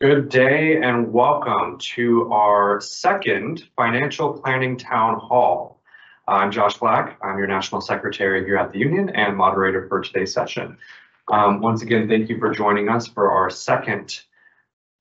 Good day and welcome to our second Financial Planning Town Hall. I'm Josh Black. I'm your National Secretary here at the Union and moderator for today's session. Um, once again, thank you for joining us for our second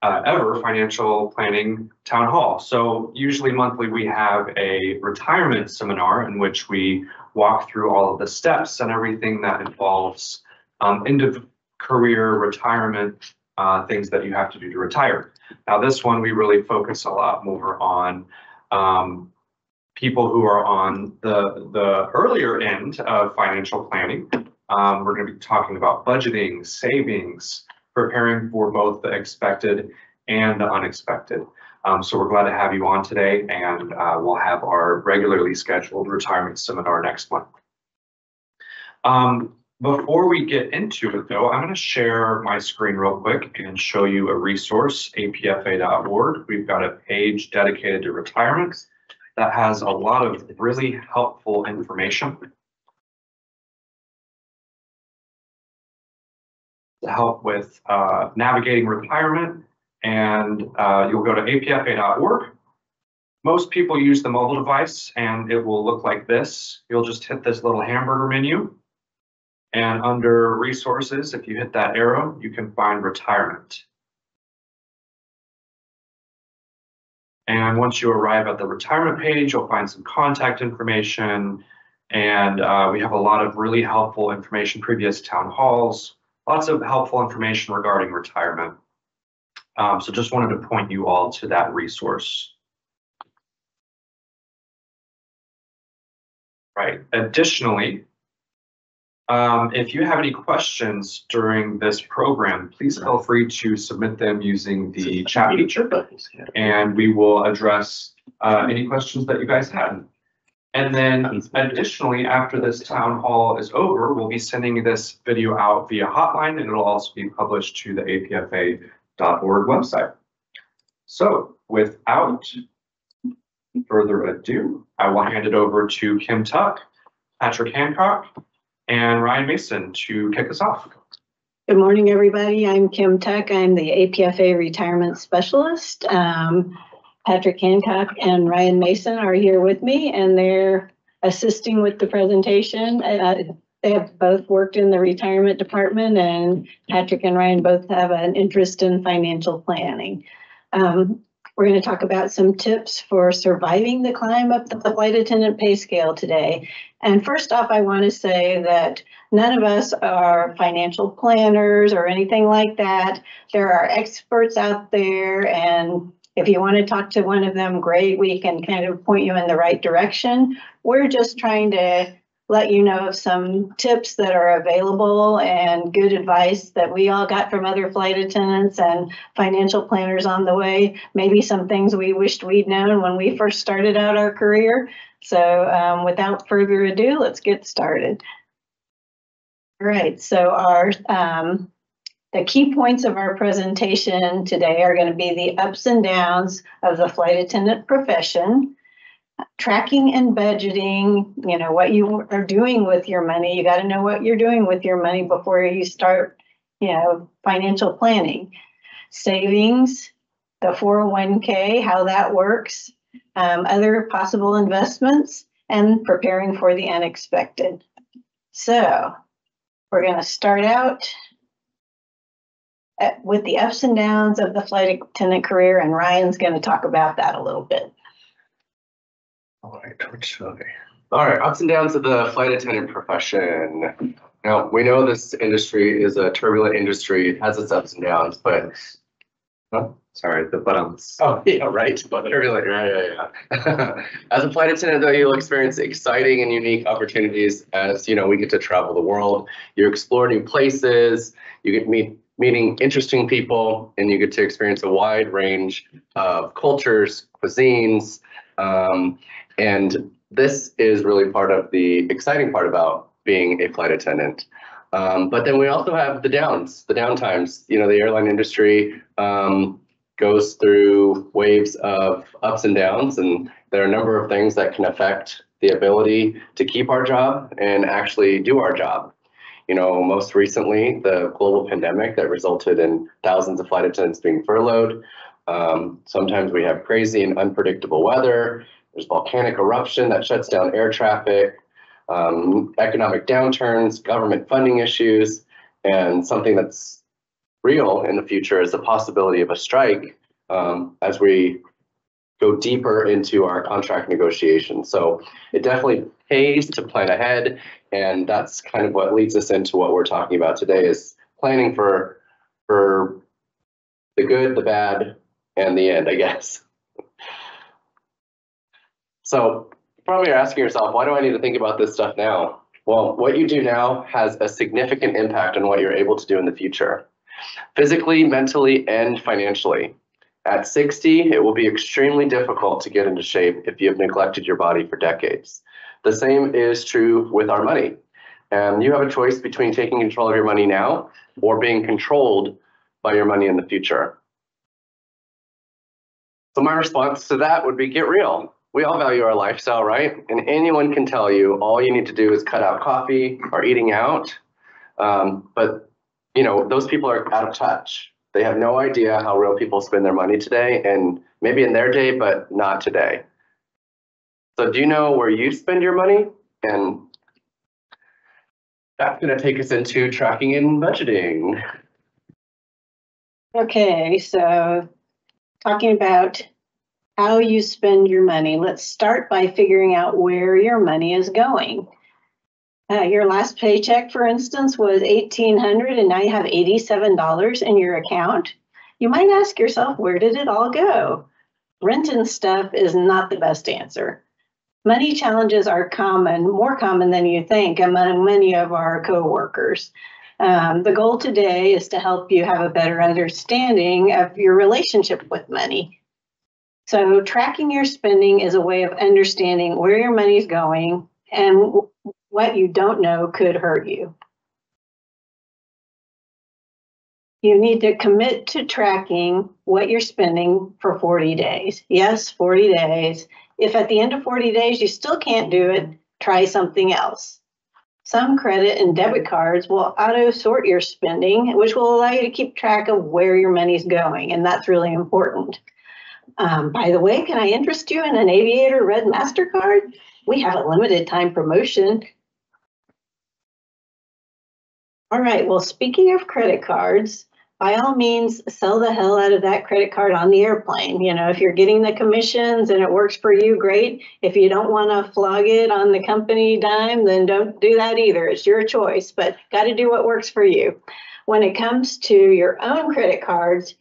uh, ever Financial Planning Town Hall. So usually monthly we have a retirement seminar in which we walk through all of the steps and everything that involves um, end of career retirement uh, things that you have to do to retire. Now, this one, we really focus a lot more on um, people who are on the, the earlier end of financial planning. Um, we're going to be talking about budgeting, savings, preparing for both the expected and the unexpected. Um, so we're glad to have you on today and uh, we'll have our regularly scheduled retirement seminar next month. Um, before we get into it though, I'm going to share my screen real quick and show you a resource, apfa.org. We've got a page dedicated to retirement that has a lot of really helpful information. To help with uh, navigating retirement and uh, you'll go to apfa.org. Most people use the mobile device and it will look like this. You'll just hit this little hamburger menu and under resources, if you hit that arrow, you can find retirement. And once you arrive at the retirement page, you'll find some contact information. And uh, we have a lot of really helpful information, previous town halls, lots of helpful information regarding retirement. Um, so just wanted to point you all to that resource. Right. Additionally, um, if you have any questions during this program, please feel free to submit them using the chat feature and we will address uh, any questions that you guys had. And then additionally, after this town hall is over, we'll be sending this video out via hotline and it'll also be published to the apfa.org website. So without further ado, I will hand it over to Kim Tuck, Patrick Hancock, and Ryan Mason to kick us off. Good morning, everybody. I'm Kim Tuck. I'm the APFA Retirement Specialist. Um, Patrick Hancock and Ryan Mason are here with me and they're assisting with the presentation. Uh, they have both worked in the retirement department and Patrick and Ryan both have an interest in financial planning. Um, we're going to talk about some tips for surviving the climb up the flight attendant pay scale today. And first off, I want to say that none of us are financial planners or anything like that. There are experts out there, and if you want to talk to one of them, great. We can kind of point you in the right direction. We're just trying to let you know of some tips that are available and good advice that we all got from other flight attendants and financial planners on the way. Maybe some things we wished we'd known when we first started out our career. So um, without further ado, let's get started. All right, so our um, the key points of our presentation today are going to be the ups and downs of the flight attendant profession, tracking and budgeting, you know, what you are doing with your money. You got to know what you're doing with your money before you start, you know, financial planning. Savings, the 401k, how that works, um, other possible investments, and preparing for the unexpected. So we're going to start out at, with the ups and downs of the flight attendant career, and Ryan's going to talk about that a little bit. All right, which okay. All right, ups and downs of the flight attendant profession. Now, we know this industry is a turbulent industry, it has its ups and downs, but oh, sorry, the buttons. Oh, yeah, right, but turbulent, yeah, yeah, yeah. As a flight attendant, though, you'll experience exciting and unique opportunities as, you know, we get to travel the world. You explore new places, you get meet meeting interesting people, and you get to experience a wide range of cultures, cuisines, um, and this is really part of the exciting part about being a flight attendant. Um, but then we also have the downs, the downtimes. You know, the airline industry um, goes through waves of ups and downs, and there are a number of things that can affect the ability to keep our job and actually do our job. You know, most recently, the global pandemic that resulted in thousands of flight attendants being furloughed. Um, sometimes we have crazy and unpredictable weather. There's volcanic eruption that shuts down air traffic, um, economic downturns, government funding issues, and something that's real in the future is the possibility of a strike um, as we go deeper into our contract negotiations. So it definitely pays to plan ahead, and that's kind of what leads us into what we're talking about today is planning for for the good, the bad, and the end, I guess. So probably you're asking yourself, why do I need to think about this stuff now? Well, what you do now has a significant impact on what you're able to do in the future, physically, mentally, and financially. At 60, it will be extremely difficult to get into shape if you have neglected your body for decades. The same is true with our money. And you have a choice between taking control of your money now or being controlled by your money in the future. So my response to that would be get real. We all value our lifestyle, right? And anyone can tell you all you need to do is cut out coffee or eating out. Um, but you know, those people are out of touch. They have no idea how real people spend their money today and maybe in their day, but not today. So do you know where you spend your money? And that's going to take us into tracking and budgeting. Okay, so talking about how you spend your money, let's start by figuring out where your money is going. Uh, your last paycheck, for instance, was eighteen hundred and now you have eighty-seven dollars in your account. You might ask yourself, where did it all go? Rent and stuff is not the best answer. Money challenges are common, more common than you think among many of our coworkers. Um, the goal today is to help you have a better understanding of your relationship with money. So tracking your spending is a way of understanding where your money is going and what you don't know could hurt you. You need to commit to tracking what you're spending for 40 days. Yes, 40 days. If at the end of 40 days you still can't do it, try something else. Some credit and debit cards will auto sort your spending, which will allow you to keep track of where your money's going, and that's really important. Um, by the way, can I interest you in an Aviator Red MasterCard? We have a limited time promotion. All right, well, speaking of credit cards, by all means, sell the hell out of that credit card on the airplane. You know, if you're getting the commissions and it works for you, great. If you don't want to flog it on the company dime, then don't do that either. It's your choice, but got to do what works for you. When it comes to your own credit cards,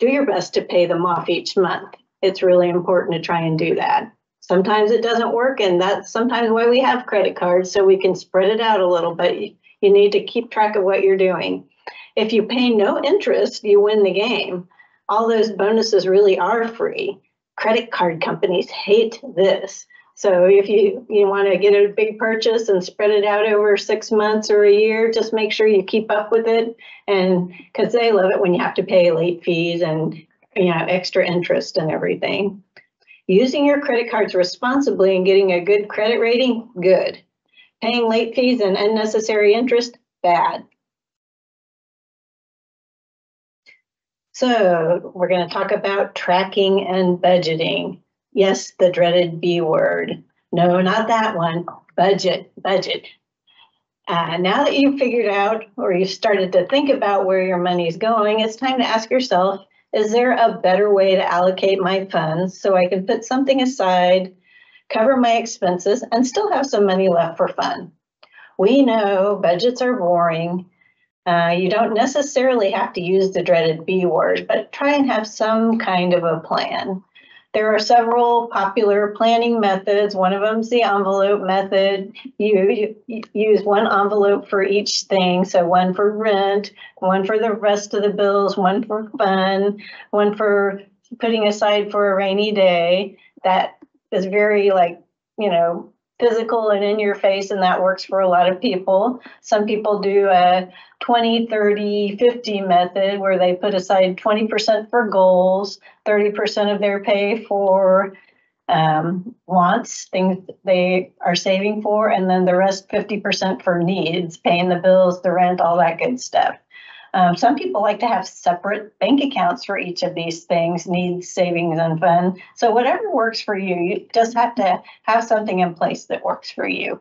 do your best to pay them off each month. It's really important to try and do that. Sometimes it doesn't work, and that's sometimes why we have credit cards so we can spread it out a little, but you need to keep track of what you're doing. If you pay no interest, you win the game. All those bonuses really are free. Credit card companies hate this. So if you, you want to get a big purchase and spread it out over six months or a year, just make sure you keep up with it. And because they love it when you have to pay late fees and you know extra interest and everything. Using your credit cards responsibly and getting a good credit rating, good. Paying late fees and unnecessary interest, bad. So we're going to talk about tracking and budgeting. Yes, the dreaded B word. No, not that one. Budget, budget. Uh, now that you've figured out or you've started to think about where your money is going, it's time to ask yourself, is there a better way to allocate my funds so I can put something aside, cover my expenses, and still have some money left for fun? We know budgets are boring. Uh, you don't necessarily have to use the dreaded B word, but try and have some kind of a plan. There are several popular planning methods. One of them is the envelope method. You, you, use one envelope for each thing. So one for rent, one for the rest of the bills, one for fun, one for putting aside for a rainy day. That is very like, you know, physical and in your face and that works for a lot of people. Some people do a 20, 30, 50 method where they put aside 20% for goals, 30% of their pay for um, wants, things they are saving for, and then the rest fifty percent for needs, paying the bills, the rent, all that good stuff. Um, some people like to have separate bank accounts for each of these things, needs, savings, and fun. So whatever works for you, you just have to have something in place that works for you.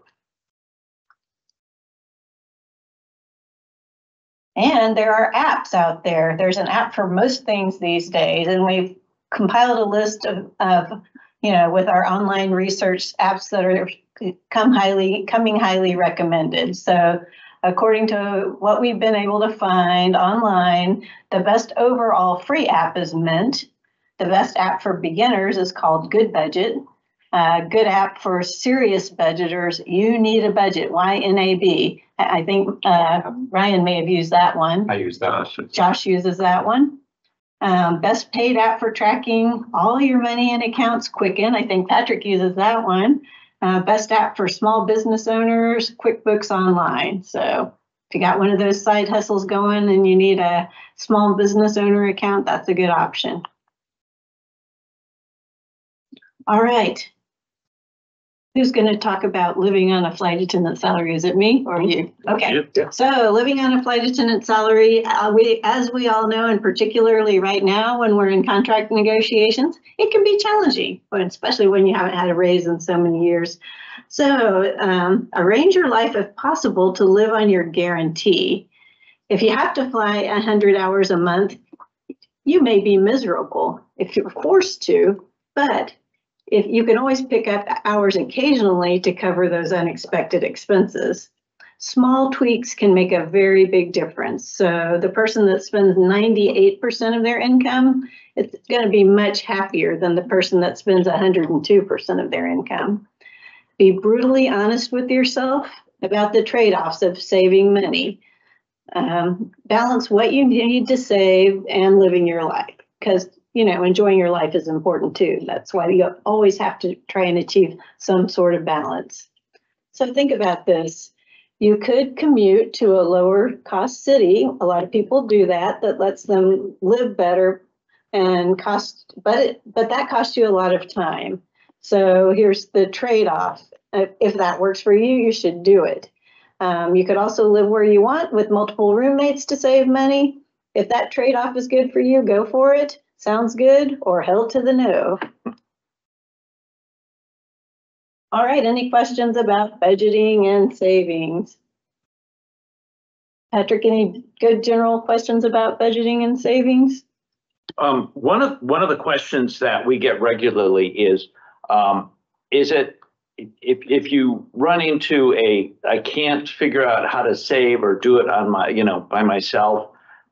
And there are apps out there. There's an app for most things these days, and we've compiled a list of, of you know, with our online research apps that are come highly coming highly recommended. So according to what we've been able to find online, the best overall free app is Mint. The best app for beginners is called Goodbudget. Uh, good app for serious budgeters, You Need a Budget, Y-N-A-B. I I think uh, Ryan may have used that one. I use that. Josh uses that one. Um, best paid app for tracking all your money and accounts, Quicken. I think Patrick uses that one. Uh, best app for small business owners, QuickBooks Online. So if you got one of those side hustles going and you need a small business owner account, that's a good option. All right. Who's going to talk about living on a flight attendant salary? Is it me or you? Okay. So living on a flight attendant salary, uh, we, as we all know, and particularly right now when we're in contract negotiations, it can be challenging, but especially when you haven't had a raise in so many years. So um, arrange your life if possible to live on your guarantee. If you have to fly 100 hours a month, you may be miserable if you're forced to, but if you can always pick up hours occasionally to cover those unexpected expenses. Small tweaks can make a very big difference. So the person that spends 98% of their income, it's going to be much happier than the person that spends 102% of their income. Be brutally honest with yourself about the trade-offs of saving money. Um, balance what you need to save and living your life because you know, enjoying your life is important too. That's why you always have to try and achieve some sort of balance. So think about this. You could commute to a lower cost city. A lot of people do that. That lets them live better and cost, but but that costs you a lot of time. So here's the trade-off. If that works for you, you should do it. Um, you could also live where you want with multiple roommates to save money. If that trade-off is good for you, go for it. Sounds good or held to the no? All right, any questions about budgeting and savings? Patrick, any good general questions about budgeting and savings? Um, one of, one of the questions that we get regularly is, um, is it, if, if you run into a, I can't figure out how to save or do it on my, you know, by myself,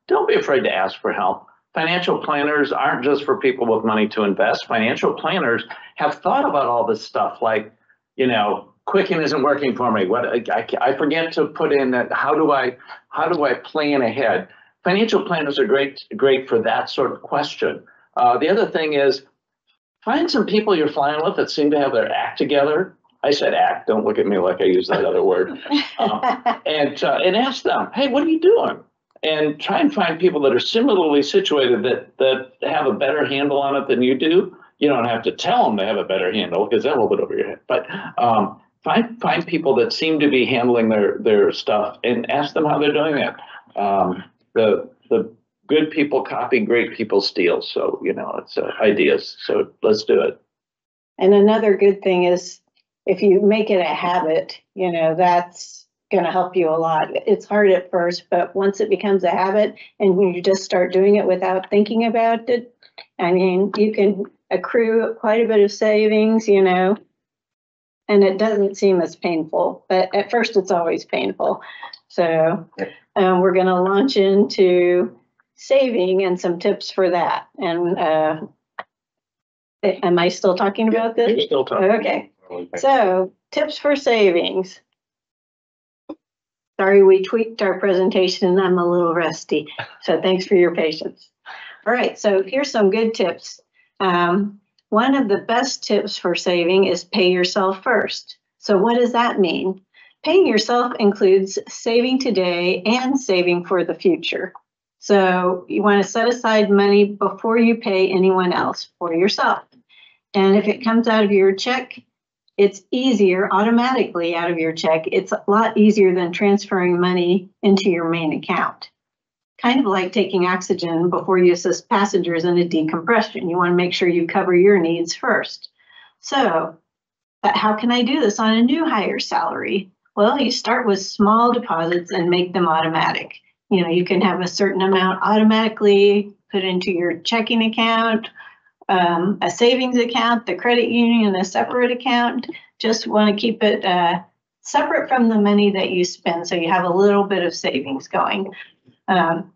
don't be afraid to ask for help financial planners aren't just for people with money to invest. Financial planners have thought about all this stuff like, you know, Quicken isn't working for me. What I, I forget to put in that. How do I how do I plan ahead? Financial planners are great great for that sort of question. Uh, the other thing is find some people you're flying with that seem to have their act together. I said act. Don't look at me like I use that other word. Uh, and uh, and ask them, hey, what are you doing? And try and find people that are similarly situated that that have a better handle on it than you do. You don't have to tell them they have a better handle because little bit over your head. But um, find find people that seem to be handling their their stuff and ask them how they're doing that. Um, the the good people copy, great people steal. So you know it's uh, ideas. So let's do it. And another good thing is if you make it a habit, you know that's going to help you a lot. It's hard at first, but once it becomes a habit and you just start doing it without thinking about it, I mean, you can accrue quite a bit of savings, you know, and it doesn't seem as painful, but at first it's always painful. So um, we're going to launch into saving and some tips for that. And uh, am I still talking about this? You're still talking. Okay. So tips for savings. Sorry, we tweaked our presentation and I'm a little rusty. So thanks for your patience. All right, so here's some good tips. Um, one of the best tips for saving is pay yourself first. So what does that mean? Paying yourself includes saving today and saving for the future. So you want to set aside money before you pay anyone else for yourself. And if it comes out of your check, it's easier automatically out of your check. It's a lot easier than transferring money into your main account. Kind of like taking oxygen before you assist passengers in a decompression. You want to make sure you cover your needs first. So, but how can I do this on a new higher salary? Well, you start with small deposits and make them automatic. You know, you can have a certain amount automatically put into your checking account, um, a savings account, the credit union, a separate account. Just want to keep it uh, separate from the money that you spend, so you have a little bit of savings going. Um,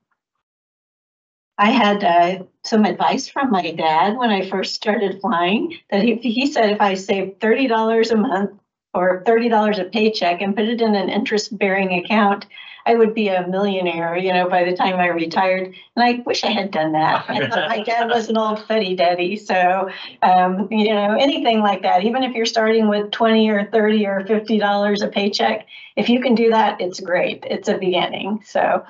I had uh, some advice from my dad when I first started flying that he, he said if I saved thirty dollars a month or thirty dollars a paycheck and put it in an interest-bearing account, I would be a millionaire, you know, by the time I retired. And I wish I had done that. My dad was an old fuddy duddy. So, um, you know, anything like that, even if you're starting with 20 or 30 or $50 a paycheck, if you can do that, it's great. It's a beginning. So,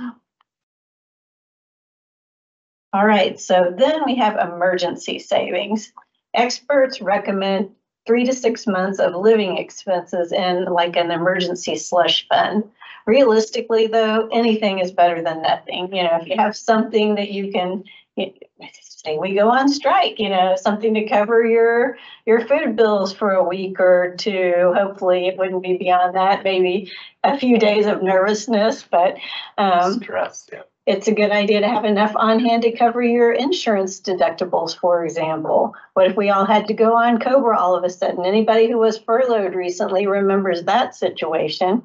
all right. So then we have emergency savings. Experts recommend three to six months of living expenses in like an emergency slush fund realistically though anything is better than nothing you know if you have something that you can say we go on strike you know something to cover your your food bills for a week or two hopefully it wouldn't be beyond that maybe a few days of nervousness but um, Stress, yeah. it's a good idea to have enough on hand to cover your insurance deductibles, for example. What if we all had to go on COBRA all of a sudden? Anybody who was furloughed recently remembers that situation.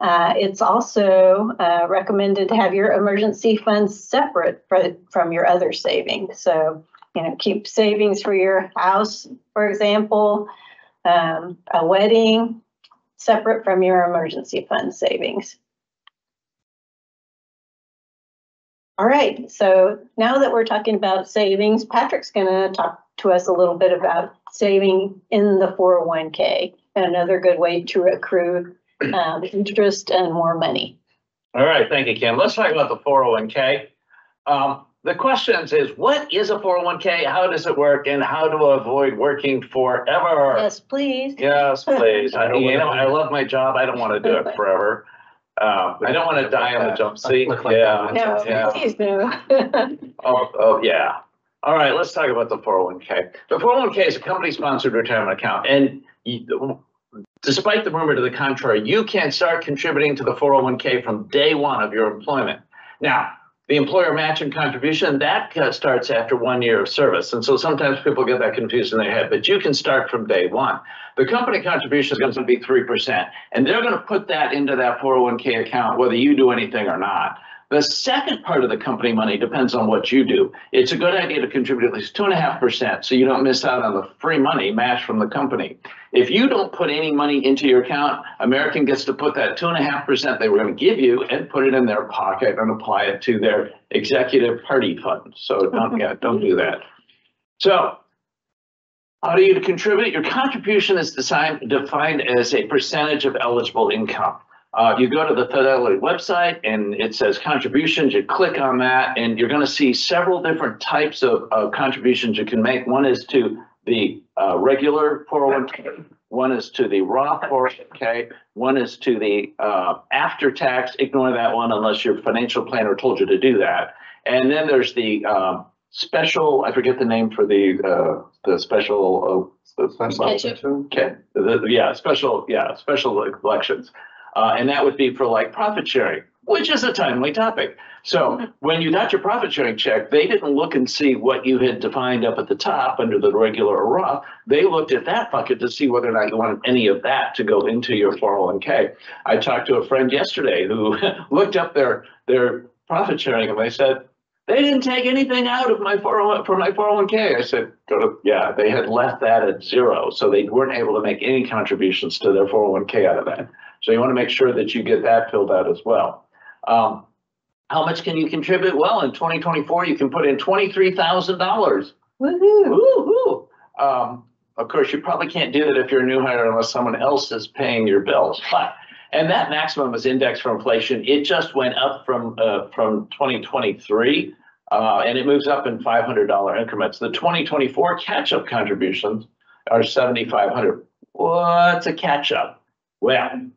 Uh, it's also uh, recommended to have your emergency funds separate fr- from your other savings. So, you know, keep savings for your house, for example, um, a wedding, separate from your emergency fund savings. All right, so now that we're talking about savings, Patrick's gonna talk to us a little bit about saving in the four oh one K. Another good way to accrue um, interest and more money. All right, thank you, Kim. Let's talk about the four oh one K. Um, the questions is, what is a four oh one K? How does it work? And how to avoid working forever? Yes, please. Yes, please. I, I don't you know, I love my job. I don't want to do it forever. Uh, I don't want to die on the jump seat. Like Yeah. No, yeah. please no. Oh, oh, yeah. All right, let's talk about the four oh one K. The four oh one K is a company-sponsored retirement account, and you- despite the rumor to the contrary, you can start contributing to the four oh one K from day one of your employment. Now, the employer matching contribution, that uh, starts after one year of service, and so sometimes people get that confused in their head, but you can start from day one. The company contribution is going to be three percent, and they're going to put that into that four oh one K account, whether you do anything or not. The second part of the company money depends on what you do. It's a good idea to contribute at least two and a half percent, so you don't miss out on the free money matched from the company. If you don't put any money into your account, American gets to put that two and a half percent they were going to give you and put it in their pocket and apply it to their executive party fund. So don't, yeah, don't do that. So how do you contribute? Your contribution is designed, defined as a percentage of eligible income. Uh, you go to the Fidelity website and it says contributions, you click on that and you're gonna see several different types of, of contributions you can make. One is to the, uh, regular four oh one K. One is to the Roth four oh one K. One is to the, uh, after tax, ignore that one unless your financial planner told you to do that. And then there's the, um, special, I forget the name for the, uh, the special, uh, Ketchup. Okay, the, the- yeah, special, yeah, special elections. Uh, and that would be for like profit sharing, which is a timely topic. So when you got your profit sharing check, they didn't look and see what you had defined up at the top under the regular or Roth. They looked at that bucket to see whether or not you wanted any of that to go into your four oh one K. I talked to a friend yesterday who looked up their, their profit sharing and they said, they didn't take anything out of my four oh one, for my four oh one K. I said, go to, yeah, they had left that at zero, so they weren't able to make any contributions to their four oh one K out of that. So you want to make sure that you get that filled out as well. Um, how much can you contribute? Well, in twenty twenty-four, you can put in twenty-three thousand dollars. Woo-hoo. Woo-hoo. Um, of course, you probably can't do that if you're a new hire unless someone else is paying your bills, but. And that maximum is indexed for inflation. It just went up from, uh, from twenty twenty-three. Uh, and it moves up in five hundred dollar increments. The twenty twenty-four catch-up contributions are seventy-five hundred. What's a catch-up? Well,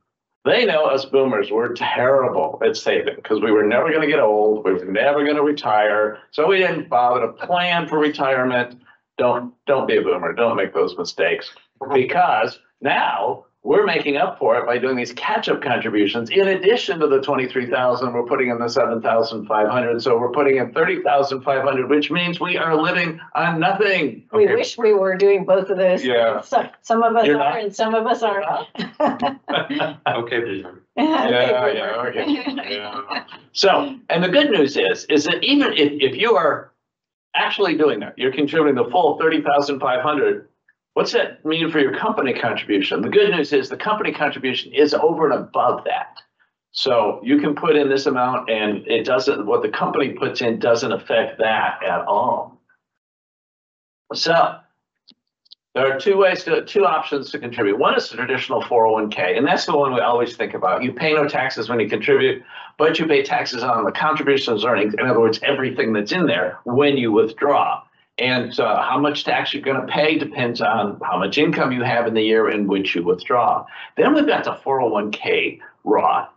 they know us boomers, we're terrible at saving because we were never gonna get old, we were never gonna retire. So we didn't bother to plan for retirement. Don't, don't be a boomer, don't make those mistakes. Because now we're making up for it by doing these catch-up contributions in addition to the twenty-three thousand, we're putting in the seven thousand five hundred. So we're putting in thirty thousand five hundred, which means we are living on nothing. We Okay. wish we were doing both of those. Yeah. Some, some of us You're are not? and some of us aren't. Okay, boomer. Yeah, yeah, okay, yeah. So, and the good news is, is that even if, if you are actually doing that, you're contributing the full thirty thousand five hundred, what's that mean for your company contribution? The good news is the company contribution is over and above that. So you can put in this amount and it doesn't, what the company puts in doesn't affect that at all. So there are two ways to, two options to contribute. One is the traditional four oh one K, and that's the one we always think about. You pay no taxes when you contribute, but you pay taxes on the contributions earnings. In other words, everything that's in there when you withdraw. And uh, how much tax you're going to pay depends on how much income you have in the year in which you withdraw. Then we've got the four oh one K Roth.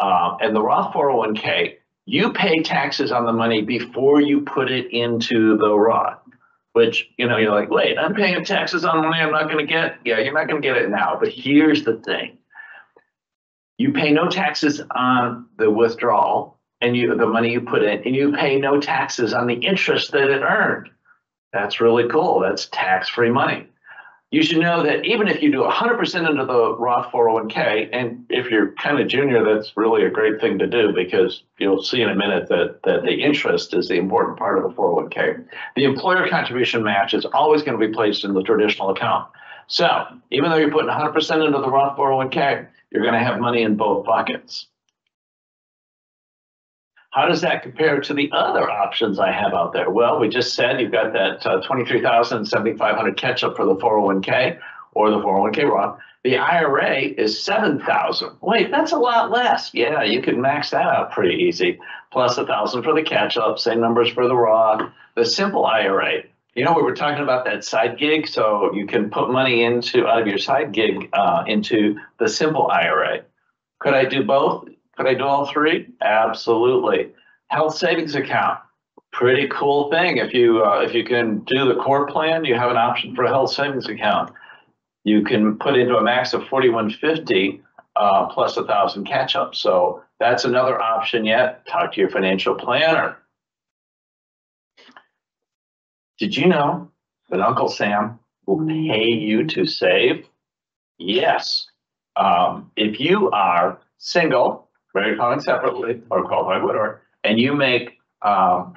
Uh, and the Roth four oh one K, you pay taxes on the money before you put it into the Roth which, you know, you're like, wait, I'm paying taxes on the money I'm not gonna get. Yeah, you're not gonna get it now, but here's the thing. You pay no taxes on the withdrawal and you, the money you put in, and you pay no taxes on the interest that it earned. That's really cool. That's tax-free money. You should know that even if you do hundred percent into the Roth four oh one K, and if you're kind of junior, that's really a great thing to do because you'll see in a minute that, that the interest is the important part of the four oh one K the employer contribution match is always going to be placed in the traditional account. So even though you're putting hundred percent into the Roth four oh one K, you're going to have money in both buckets. How does that compare to the other options I have out there? Well, we just said you've got that uh, twenty-three thousand, seventy-five hundred catch up for the four oh one K or the four oh one K Roth. The IRA is seven thousand. Wait, that's a lot less. Yeah, you can max that out pretty easy. Plus a thousand for the catch up, same numbers for the Roth. The simple IRA, you know, we were talking about that side gig, so you can put money into, out of your side gig, uh, into the simple IRA. Could I do both? Could I do all three? Absolutely. Health savings account, pretty cool thing. If you, uh, if you can do the core plan, you have an option for a health savings account. You can put into a max of forty-one fifty, uh, plus a thousand catch-up. So that's another option yet. Talk to your financial planner. Did you know that Uncle Sam will pay you to save? Yes. Um, if you are single, married, filing separately, or qualified widower, and you make, um,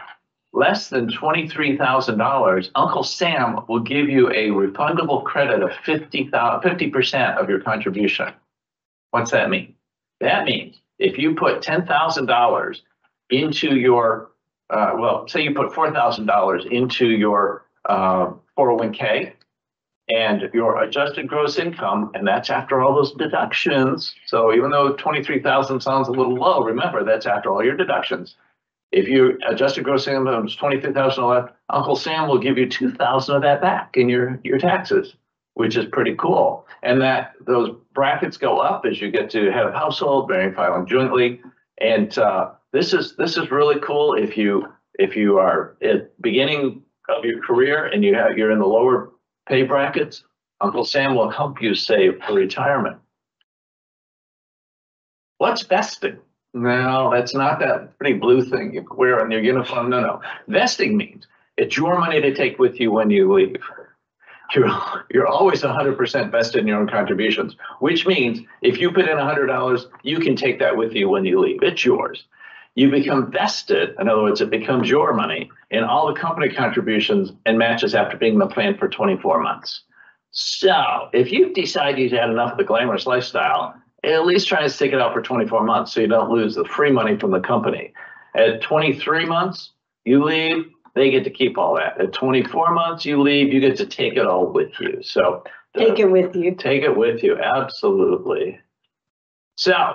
less than twenty-three thousand dollars, Uncle Sam will give you a refundable credit of 50, 50% of your contribution. What's that mean? That means if you put ten thousand dollars into your, uh, well, say you put four thousand dollars into your, uh, four oh one K and your adjusted gross income, and that's after all those deductions. So even though twenty-three thousand sounds a little low, remember, that's after all your deductions. If your adjusted gross income is twenty-three thousand dollars, Uncle Sam will give you two thousand of that back in your, your taxes, which is pretty cool. And that, those brackets go up as you get to head of household, married filing jointly. And, uh, this is, this is really cool if you, if you are at beginning of your career and you have, you're in the lower pay brackets, Uncle Sam will help you save for retirement. What's vesting? No, that's not that pretty blue thing you wear on your uniform. No, no. Vesting means it's your money to take with you when you leave. You're, you're always hundred percent vested in your own contributions, which means if you put in hundred dollars, you can take that with you when you leave. It's yours. You become vested, in other words, it becomes your money in all the company contributions and matches after being in the plan for twenty-four months. So if you decide you've had enough of the glamorous lifestyle, at least try to stick it out for twenty-four months so you don't lose the free money from the company. At twenty-three months, you leave, they get to keep all that. At twenty-four months, you leave, you get to take it all with you. So. uh, Take it with you. Take it with you, absolutely. So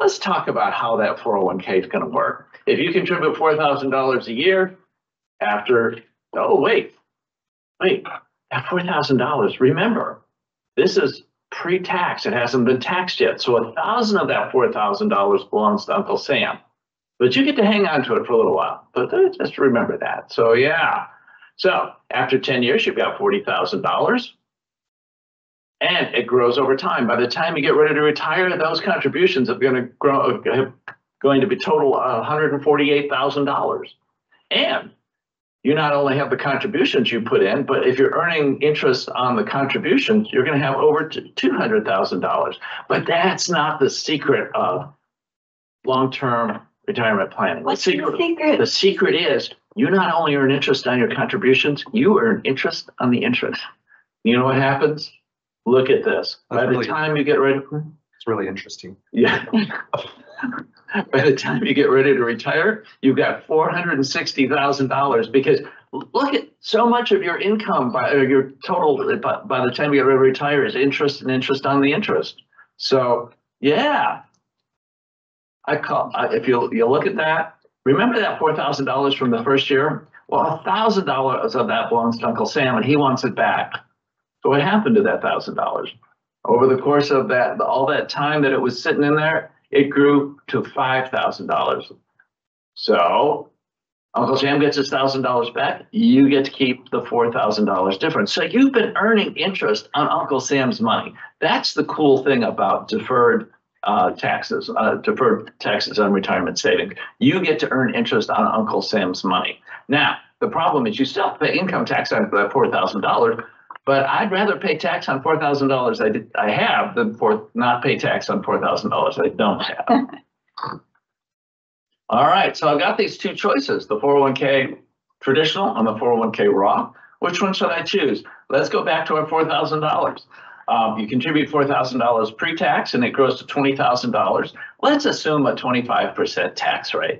let's talk about how that four oh one K is gonna work. If you contribute four thousand dollars a year after, oh, wait, wait, that four thousand dollars, remember, this is pre-tax. It hasn't been taxed yet. So a thousand of that four thousand dollars belongs to Uncle Sam. But you get to hang on to it for a little while. But uh, just remember that. So yeah. So after ten years, you've got forty thousand dollars. And it grows over time. By the time you get ready to retire, those contributions are going to grow, going to be total one hundred and forty-eight thousand dollars. And you not only have the contributions you put in, but if you're earning interest on the contributions, you're going to have over two hundred thousand dollars. But that's not the secret of long-term retirement planning. What's the secret, secret? the secret is you not only earn interest on your contributions, you earn interest on the interest. You know what happens? Look at this. By That's the really- time you get ready, It's really interesting. yeah. By the time you get ready to retire, you've got four hundred and sixty thousand dollars because l- look at so much of your income by, or your total, by, by the time you get ready to retire is interest and interest on the interest. So, yeah. I call, I- if you, you look at that, remember that four thousand dollars from the first year? Well, a thousand dollars of that belongs to Uncle Sam and he wants it back. So what happened to that thousand dollars? Over the course of that, all that time that it was sitting in there, it grew to five thousand dollars. So Uncle Sam gets his thousand dollars back, you get to keep the four thousand dollars difference. So you've been earning interest on Uncle Sam's money. That's the cool thing about deferred uh, taxes, uh, deferred taxes on retirement savings. You get to earn interest on Uncle Sam's money. Now, the problem is you still pay income tax on that four thousand dollars, but I'd rather pay tax on four thousand dollars I did, I have than for not pay tax on four thousand dollars I don't have. All right, so I've got these two choices, the four oh one K traditional and the four oh one K Roth. Which one should I choose? Let's go back to our four thousand dollars. Um, you contribute four thousand dollars pre-tax and it grows to twenty thousand dollars. Let's assume a twenty-five percent tax rate.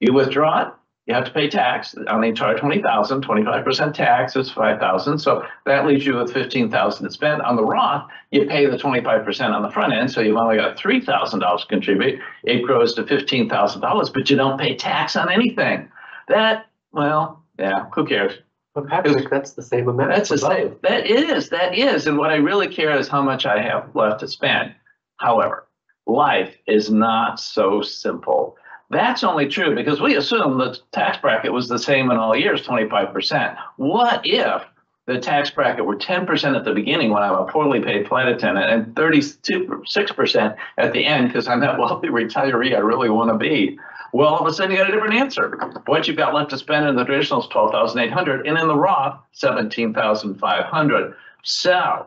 You withdraw it, you have to pay tax on the entire twenty thousand. Twenty-five percent tax is five thousand, so that leaves you with fifteen thousand to spend. On the Roth, you pay the twenty-five percent on the front end, so you've only got three thousand dollars to contribute. It grows to fifteen thousand dollars, but you don't pay tax on anything. That, well, yeah, who cares? But Patrick, that's the same amount. That's the same. That is, that is. And what I really care is how much I have left to spend. However, life is not so simple. That's only true because we assume the tax bracket was the same in all years, twenty-five percent. What if the tax bracket were ten percent at the beginning when I'm a poorly paid flight attendant and 36-6% at the end because I'm that wealthy retiree I really want to be? Well, all of a sudden you got a different answer. What you've got left to spend in the traditional is twelve thousand eight hundred, and in the Roth, seventeen thousand five hundred. So,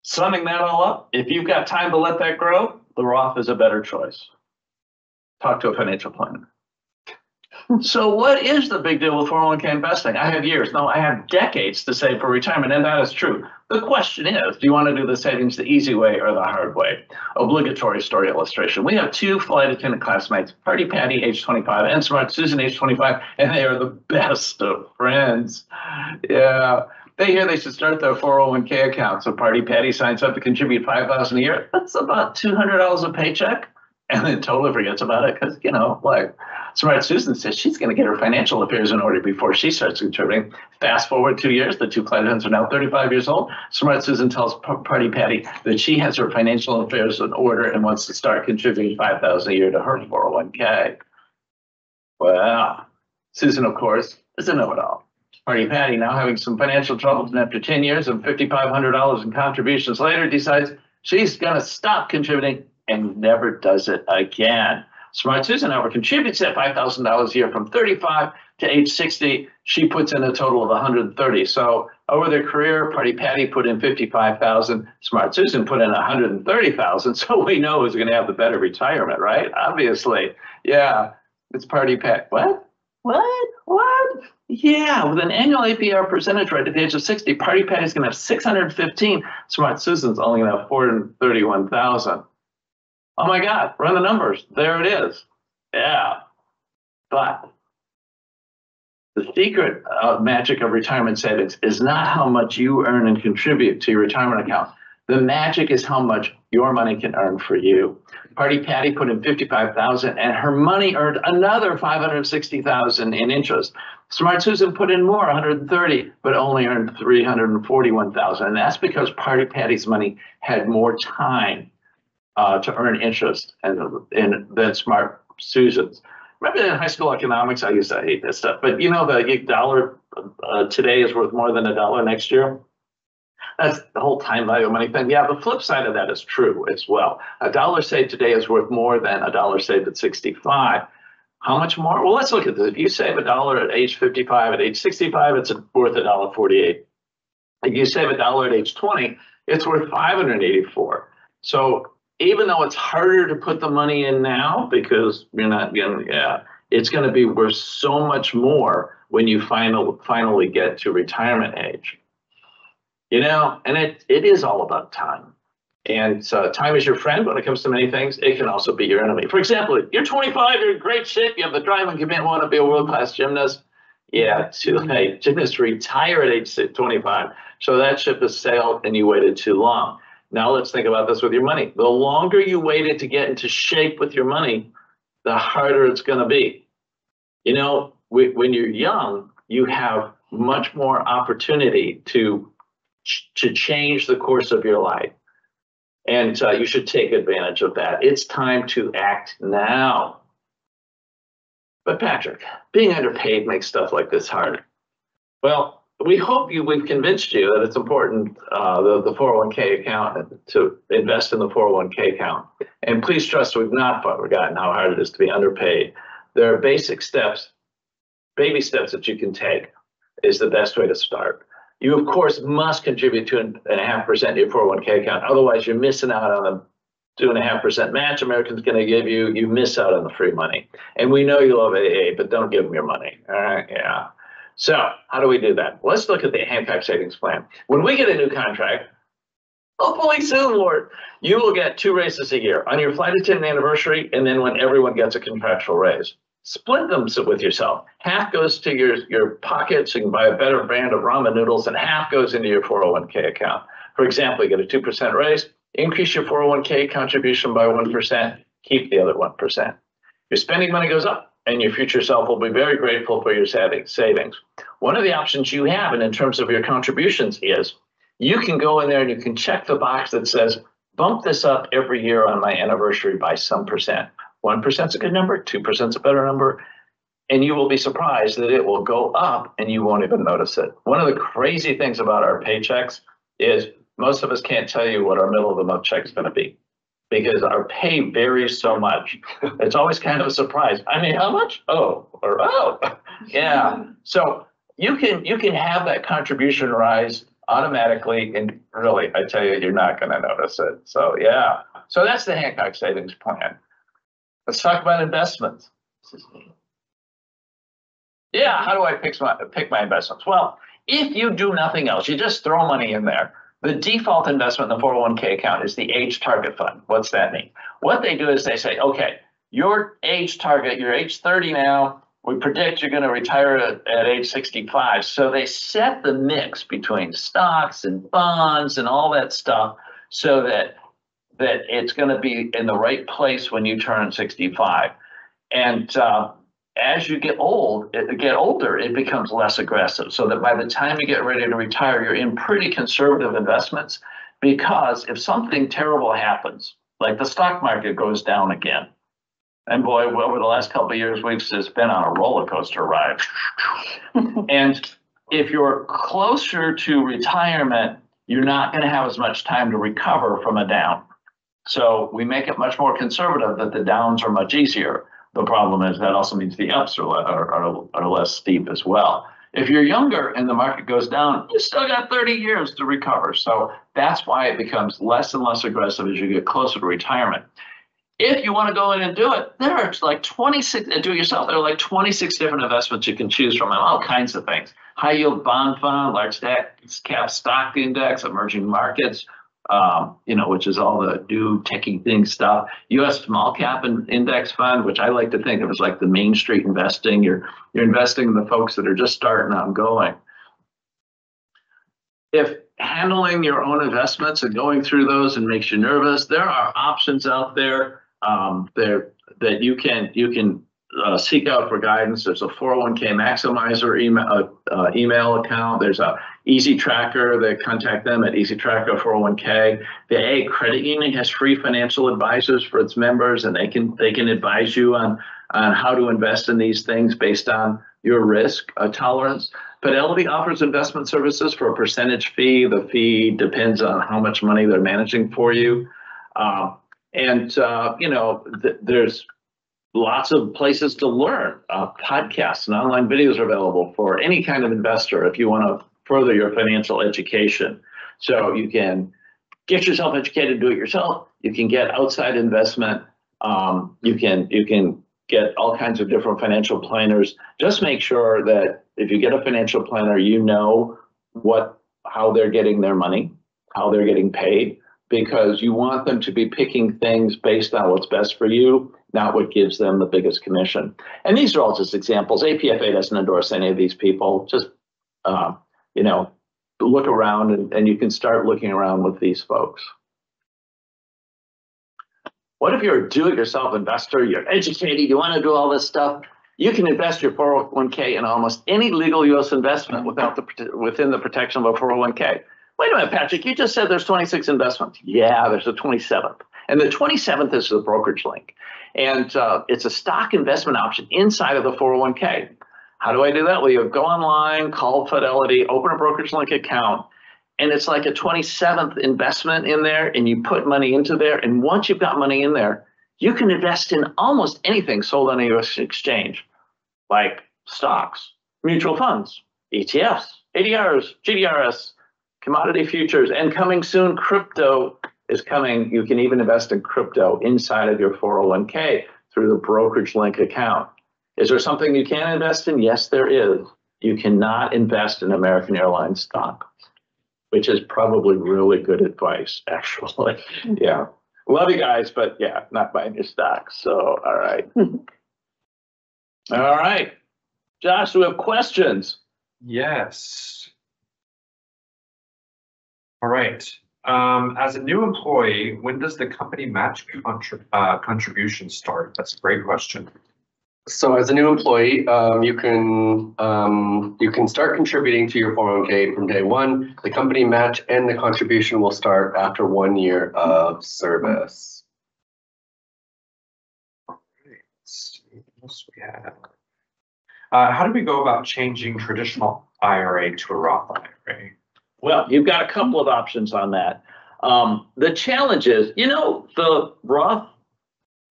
summing that all up, if you've got time to let that grow, the Roth is a better choice. Talk to a financial planner. So what is the big deal with 401k investing? I have years, no, I have decades to save for retirement, and that is true. The question is, do you want to do the savings the easy way or the hard way? Obligatory story illustration. We have two flight attendant classmates, Party Patty, age 25, and Smart Susan, age 25, and they are the best of friends. Yeah. They hear they should start their 401k account. So Party Patty signs up to contribute 5000 a year. That's about $200 a paycheck. And then totally forgets about it because, you know, like Smart Susan says she's going to get her financial affairs in order before she starts contributing. Fast forward two years, the two attendants are now 35 years old. Smart Susan tells Party Patty that she has her financial affairs in order and wants to start contributing 5000 a year to her 401k. Well, Susan, of course, is a know-it-all. Party Patty, now having some financial troubles and after 10 years and $5,500 in contributions later, decides she's going to stop contributing and never does it again. Smart Susan, however, contributes that $5,000 a year from 35 to age 60. She puts in a total of 130. So over their career, Party Patty put in 55,000. Smart Susan put in 130,000. So we know who's going to have the better retirement, right? Obviously. Yeah. It's Party Pat. What? What? What? Yeah, with an annual APR percentage rate at the age of 60, Party Patty's gonna have 615. Smart Susan's only gonna have 431,000. Oh my God, run the numbers. There it is. Yeah. But the secret of magic of retirement savings is not how much you earn and contribute to your retirement account. The magic is how much your money can earn for you. Party Patty put in fifty-five thousand and her money earned another five hundred sixty thousand in interest. Smart Susan put in more, hundred and thirty, but only earned three hundred and forty-one thousand. And that's because Party Patty's money had more time uh, to earn interest and, and than Smart Susan's. Remember in high school economics, I used to hate that stuff, but you know, the dollar uh, today is worth more than a dollar next year. That's the whole time value of money thing. Yeah, the flip side of that is true as well. A dollar saved today is worth more than a dollar saved at sixty-five. How much more? Well, let's look at this. If you save a dollar at age fifty-five, at age sixty-five, it's worth a dollar forty-eight. If you save a dollar at age twenty, it's worth five hundred eighty-four. So even though it's harder to put the money in now because you're not, know, yeah, it's going to be worth so much more when you final, finally get to retirement age. You know, and it, it is all about time. And so time is your friend when it comes to many things. It can also be your enemy. For example, you're 25, you're in great shape, you have the drive and commit, want to be a world-class gymnast. Yeah, too late. Gymnasts retire at age 25. So that ship has sailed and you waited too long. Now let's think about this with your money. The longer you waited to get into shape with your money, the harder it's going to be. You know, when you're young, you have much more opportunity to to change the course of your life. And uh, you should take advantage of that. It's time to act now. But Patrick, being underpaid makes stuff like this harder. Well, we hope you we've convinced you that it's important uh, the the 401k account to invest in the 401k account. And please trust we've not forgotten how hard it is to be underpaid. There are basic steps, baby steps that you can take is the best way to start. You of course must contribute two and a half percent to your 401k account. Otherwise, you're missing out on the two and a half percent match American's going to give you. You miss out on the free money. And we know you love AA, but don't give them your money. All right, yeah. So how do we do that? Let's look at the Hancock Savings Plan. When we get a new contract, hopefully soon, Lord, you will get two raises a year on your flight attendant anniversary, and then when everyone gets a contractual raise. Split them with yourself. Half goes to your, your pockets, you can buy a better brand of ramen noodles, and half goes into your 401k account. For example, you get a 2% raise, increase your 401k contribution by 1%, keep the other 1%. Your spending money goes up, and your future self will be very grateful for your savings. One of the options you have, and in terms of your contributions, is you can go in there and you can check the box that says, bump this up every year on my anniversary by some percent. 1% is a good number, 2% is a better number, and you will be surprised that it will go up and you won't even notice it. One of the crazy things about our paychecks is most of us can't tell you what our middle of the month check is going to be because our pay varies so much. It's always kind of a surprise. I mean, how much? Oh, or oh, yeah. So you can you can have that contribution rise automatically, and really, I tell you, you're not going to notice it. So yeah. So that's the Hancock Savings Plan. Let's talk about investments. Yeah, how do I pick my pick my investments? Well, if you do nothing else, you just throw money in there the default investment in the 401k account is the age target fund. What's that mean? What they do is they say, okay, your age target, you're age 30 now. We predict you're going to retire at, at age 65. So they set the mix between stocks and bonds and all that stuff so that that it's going to be in the right place when you turn 65. And uh, as you get old, get older, it becomes less aggressive. So that by the time you get ready to retire, you're in pretty conservative investments. Because if something terrible happens, like the stock market goes down again, and boy, over the last couple of years, we've just been on a roller coaster ride. and if you're closer to retirement, you're not going to have as much time to recover from a down. So we make it much more conservative that the downs are much easier. The problem is that also means the ups are, are, are, less steep as well. If you're younger and the market goes down, you still got 30 years to recover. So that's why it becomes less and less aggressive as you get closer to retirement. If you want to go in and do it, there are like 26, uh, do it yourself, there are like 26 different investments you can choose from, all kinds of things. High yield bond fund, large cap stock index, emerging markets, um, you know, which is all the new techie thing stuff. U.S. small cap and index fund, which I like to think of as like the Main Street investing. You're you're investing in the folks that are just starting out and going. If handling your own investments and going through those and makes you nervous, there are options out there um, there that you can you can uh, seek out for guidance. There's a four oh one K maximizer email, uh, uh, email account. There's a Easy Tracker. They contact them at Easy Tracker four oh one K. The AA Credit Union has free financial advisors for its members and they can, they can advise you on, on how to invest in these things based on your risk uh, tolerance. Fidelity offers investment services for a percentage fee. The fee depends on how much money they're managing for you. Uh, and, uh, you know, th- there's lots of places to learn. Uh, podcasts and online videos are available for any kind of investor if you want to further your financial education. So you can get yourself educated, do it yourself. You can get outside investment. Um, you can you can get all kinds of different financial planners. Just make sure that if you get a financial planner, you know what how they're getting their money, how they're getting paid, because you want them to be picking things based on what's best for you, not what gives them the biggest commission. And these are all just examples. APFA doesn't endorse any of these people. Just uh, you know, look around and, and you can start looking around with these folks. What if you're a do-it-yourself investor, you're educated, you want to do all this stuff? You can invest your 401k in almost any legal US investment without the, within the protection of a 401k. Wait a minute, Patrick, you just said there's 26 investments. Yeah, there's a 27th. And the 27th is the brokerage link. And uh, it's a stock investment option inside of the 401k. How do I do that? Well, you go online, call Fidelity, open a brokerage link account, and it's like a 27th investment in there, and you put money into there. And once you've got money in there, you can invest in almost anything sold on a US exchange, like stocks, mutual funds, ETFs, ADRs, GDRs, commodity futures, and coming soon, crypto is coming. You can even invest in crypto inside of your 401k through the brokerage link account. Is there something you can invest in? Yes, there is. You cannot invest in American Airlines stock, which is probably really good advice, actually. Yeah. Love you guys, but yeah, not buying your stock. So, all right. All right. Josh, we have questions. Yes. All right. Um, as a new employee, when does the company match contrib- uh, contribution start? That's a great question. So as a new employee, um, you can, um, you can start contributing to your 401k from day one. The company match and the contribution will start after one year of service. Let's see, what else we have? Uh, how do we go about changing traditional IRA to a Roth IRA? Well, you've got a couple of options on that. Um, the challenge is, you know, the Roth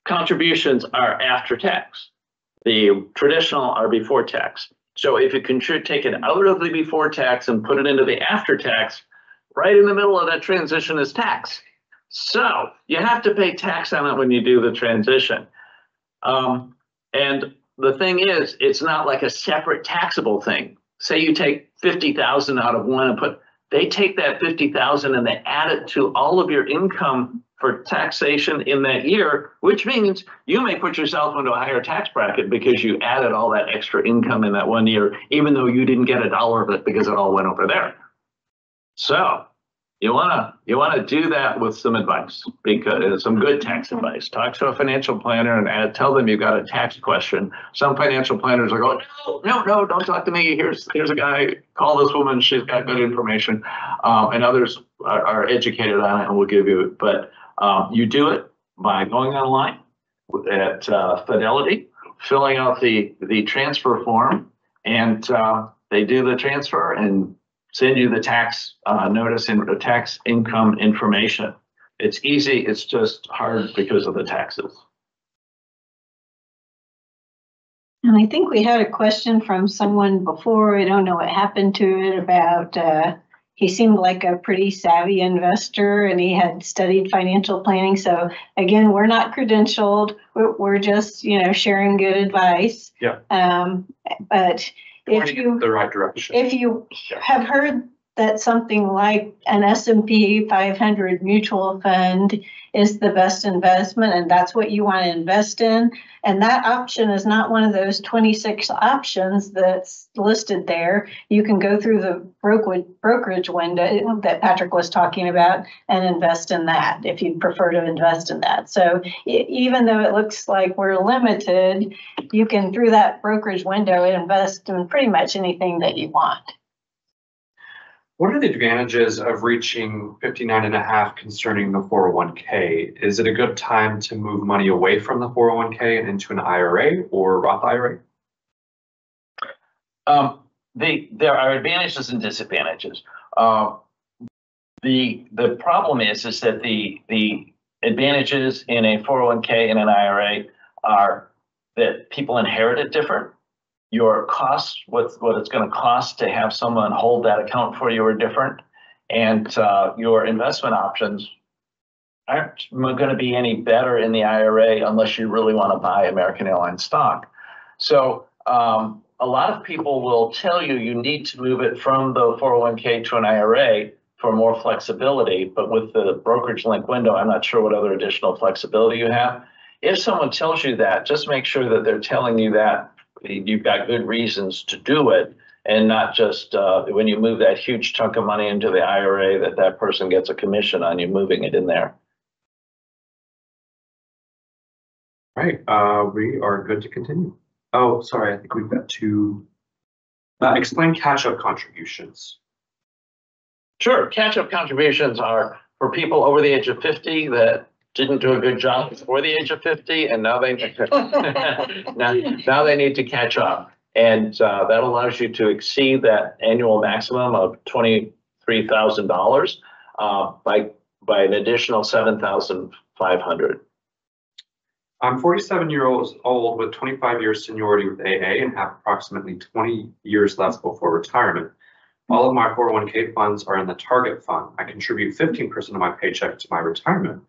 contributions are after tax. The traditional are before tax. So if you can take it out of the before tax and put it into the after tax, right in the middle of that transition is tax. So you have to pay tax on it when you do the transition. Um, and the thing is, it's not like a separate taxable thing. Say you take fifty thousand out of one and put, they take that fifty thousand and they add it to all of your income for taxation in that year, which means you may put yourself into a higher tax bracket because you added all that extra income in that one year, even though you didn't get a dollar of it because it all went over there. So you wanna, you wanna do that with some advice, because some good tax advice. Talk to a financial planner and add, tell them you've got a tax question. Some financial planners are going, no, no, no, don't talk to me. Here's, here's a guy, call this woman, she's got good information. Um, and others are, are educated on it and will give you, but, um, you do it by going online at, uh, Fidelity, filling out the, the transfer form, and, uh, they do the transfer and send you the tax uh, notice and the tax income information. It's easy, it's just hard because of the taxes. And I think we had a question from someone before, I don't know what happened to it, about, uh, he seemed like a pretty savvy investor and he had studied financial planning. So again, we're not credentialed, we're, we're just, you know, sharing good advice. Yeah. Um, but if Pointing in The right direction. if you have heard that something like an S and P five hundred mutual fund is the best investment and that's what you want to invest in. And that option is not one of those twenty-six options that's listed there. You can go through the brokerage, window that Patrick was talking about and invest in that if you'd prefer to invest in that. So even though it looks like we're limited, you can, through that brokerage window, invest in pretty much anything that you want. What are the advantages of reaching 59 and a half concerning the four oh one K? Is it a good time to move money away from the four oh one K and into an IRA or Roth IRA? Um, the, there are advantages and disadvantages. Uh, the, the problem is, is that the, the advantages in a four oh one K and an IRA are that people inherit it different. Your costs, what, what it's gonna cost to have someone hold that account for you are different. And, uh, your investment options aren't gonna be any better in the IRA unless you really wanna buy American Airlines stock. So, um, a lot of people will tell you you need to move it from the four oh one K to an IRA for more flexibility, but with the brokerage link window, I'm not sure what other additional flexibility you have. If someone tells you that, just make sure that they're telling you that you've got good reasons to do it and not just, uh, when you move that huge chunk of money into the IRA, that that person gets a commission on you moving it in there. Right, uh, we are good to continue. Oh, sorry, I think we've got to Uh, explain catch-up contributions. Sure, catch-up contributions are for people over the age of fifty that didn't do a good job before the age of fifty, and now they, now, now they need to catch up. And, uh, that allows you to exceed that annual maximum of twenty-three thousand dollars, uh, by, by an additional seven thousand five hundred. I'm forty-seven years old with twenty-five years seniority with AA and have approximately twenty years left before retirement. All of my four oh one K funds are in the target fund. I contribute fifteen percent of my paycheck to my retirement.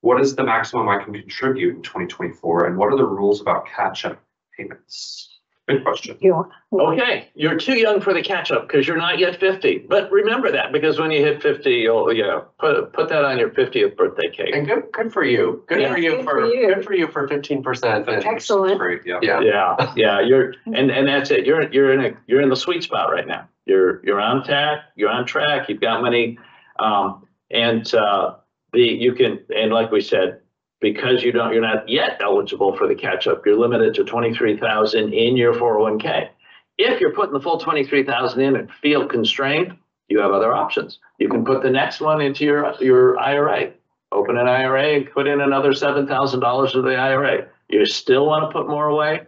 What is the maximum I can contribute in twenty twenty-four and what are the rules about catch-up payments? Good question. You- Okay, you're too young for the catch-up because you're not yet fifty, but remember that because when you hit fifty, you'll, yeah, put, put that on your fiftieth birthday cake. And good, good for you. Good Yeah, for you good for, for you. good for you for fifteen percent. Excellent. Great, yeah. Yeah. Yeah, yeah, you're, and, and that's it. You're, you're in a, you're in the sweet spot right now. You're, you're on track, you're on track, you've got money. Um, and, uh, the, you can, and like we said, because you don't, you're not yet eligible for the catch-up, you're limited to twenty-three thousand in your four oh one K. If you're putting the full twenty-three thousand in and feel constrained, you have other options. You can put the next one into your, your IRA. Open an IRA and put in another seven thousand dollars to the IRA. You still want to put more away?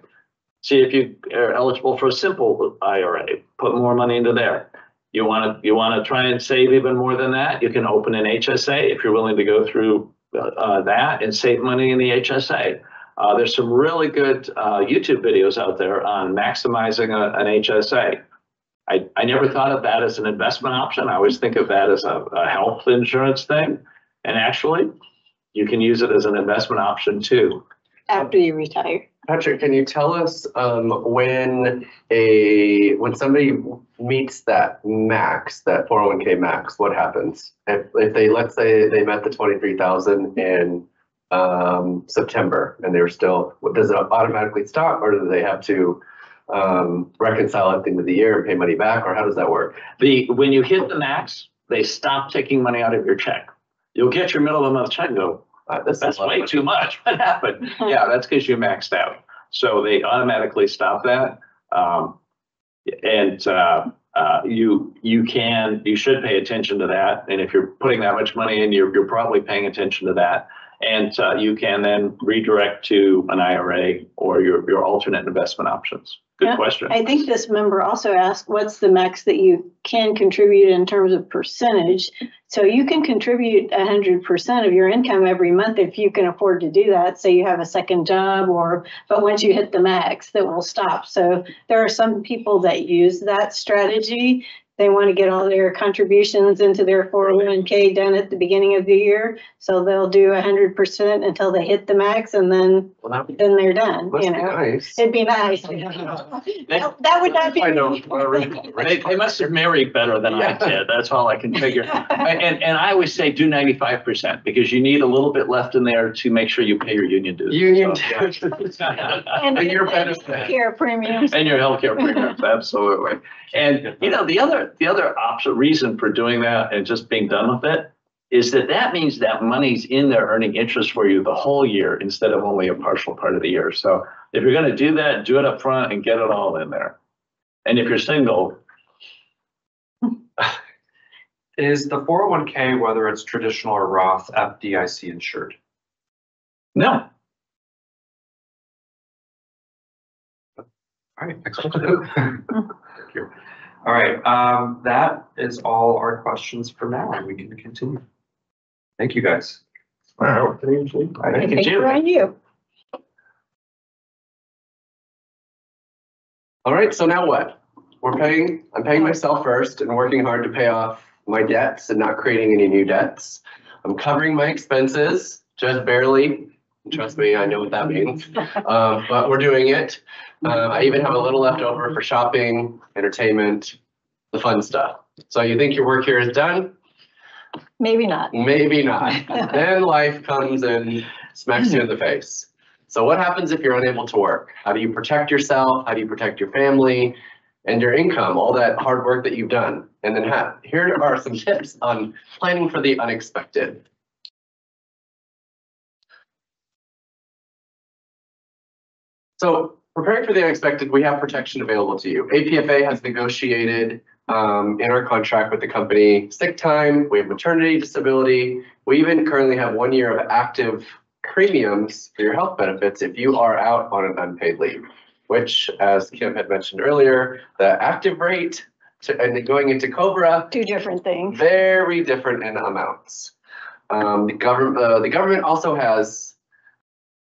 See if you are eligible for a simple IRA, put more money into there. You want to, you want to try and save even more than that? You can open an HSA if you're willing to go through uh, that and save money in the HSA. Uh, there's some really good uh, YouTube videos out there on maximizing a, an HSA. I, I never thought of that as an investment option. I always think of that as a, a health insurance thing. And actually, you can use it as an investment option too. After you retire. Patrick, can you tell us, um, when a, when somebody meets that max, that four oh one K max, what happens? If, if they, let's say they met the twenty-three thousand in, um, September and they were still, does it automatically stop or do they have to, um, reconcile at the end of the year and pay money back or how does that work? The, when you hit the max, they stop taking money out of your check. You'll get your middle of the month check and go, Uh, this is that's way too much. What happened? Yeah, that's because you maxed out. So they automatically stop that. Um, and, uh, uh, you, you can, you should pay attention to that. And if you're putting that much money in, you're, you're probably paying attention to that. And, uh, you can then redirect to an IRA or your, your alternate investment options. Good Yeah, question. I think this member also asked, what's the max that you can contribute in terms of percentage? So you can contribute hundred percent of your income every month if you can afford to do that. Say you have a second job or, but once you hit the max, that will stop. So there are some people that use that strategy they want to get all their contributions into their four oh one K done at the beginning of the year. So they'll do hundred percent until they hit the max and then, Well, that then they're done, must you know? nice. It'd be nice. That that would not be. I know. They, they must have married better than I did. That's all I can figure. And, and I always say do ninety-five percent because you need a little bit left in there to make sure you pay your union dues. Union So, dues. And And your benefit. Care premiums. And your healthcare premiums, absolutely. And, you know, the other, the other option, reason for doing that and just being done with it is that that means that money's in there earning interest for you the whole year instead of only a partial part of the year. So if you're gonna do that, do it up front and get it all in there. And if you're single, Is the four oh one K, whether it's traditional or Roth, FDIC insured? no, All right, excellent. Thank you. All right, um, that is all our questions for now, and we can continue. Thank you, guys. Wow. Thank you, Ryan, you. All right, so now what? We're paying, I'm paying myself first and working hard to pay off my debts and not creating any new debts. I'm covering my expenses, just barely. Trust me, I know what that means. Um, but we're doing it. Uh, I even have a little left over for shopping, entertainment, the fun stuff. So you think your work here is done? Maybe not. Maybe not. Then life comes and smacks you in the face. So what happens if you're unable to work? How do you protect yourself? How do you protect your family and your income, all that hard work that you've done? And then here are some tips on planning for the unexpected. So preparing for the unexpected, we have protection available to you. APFA has negotiated um, in our contract with the company sick time, we have maternity, disability. We even currently have one year of active premiums for your health benefits if you are out on an unpaid leave, which, as Kim had mentioned earlier, the active rate to, and going into COBRA, Two different things. very different in amounts. Um, the government, uh, the government also has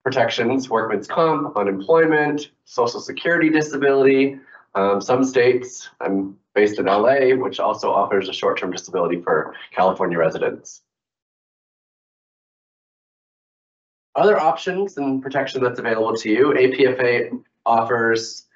protections, workman's comp, unemployment, social security disability. Um, some states, I'm based in LA, which also offers a short-term disability for California residents. Other options and protection that's available to you, APFA offers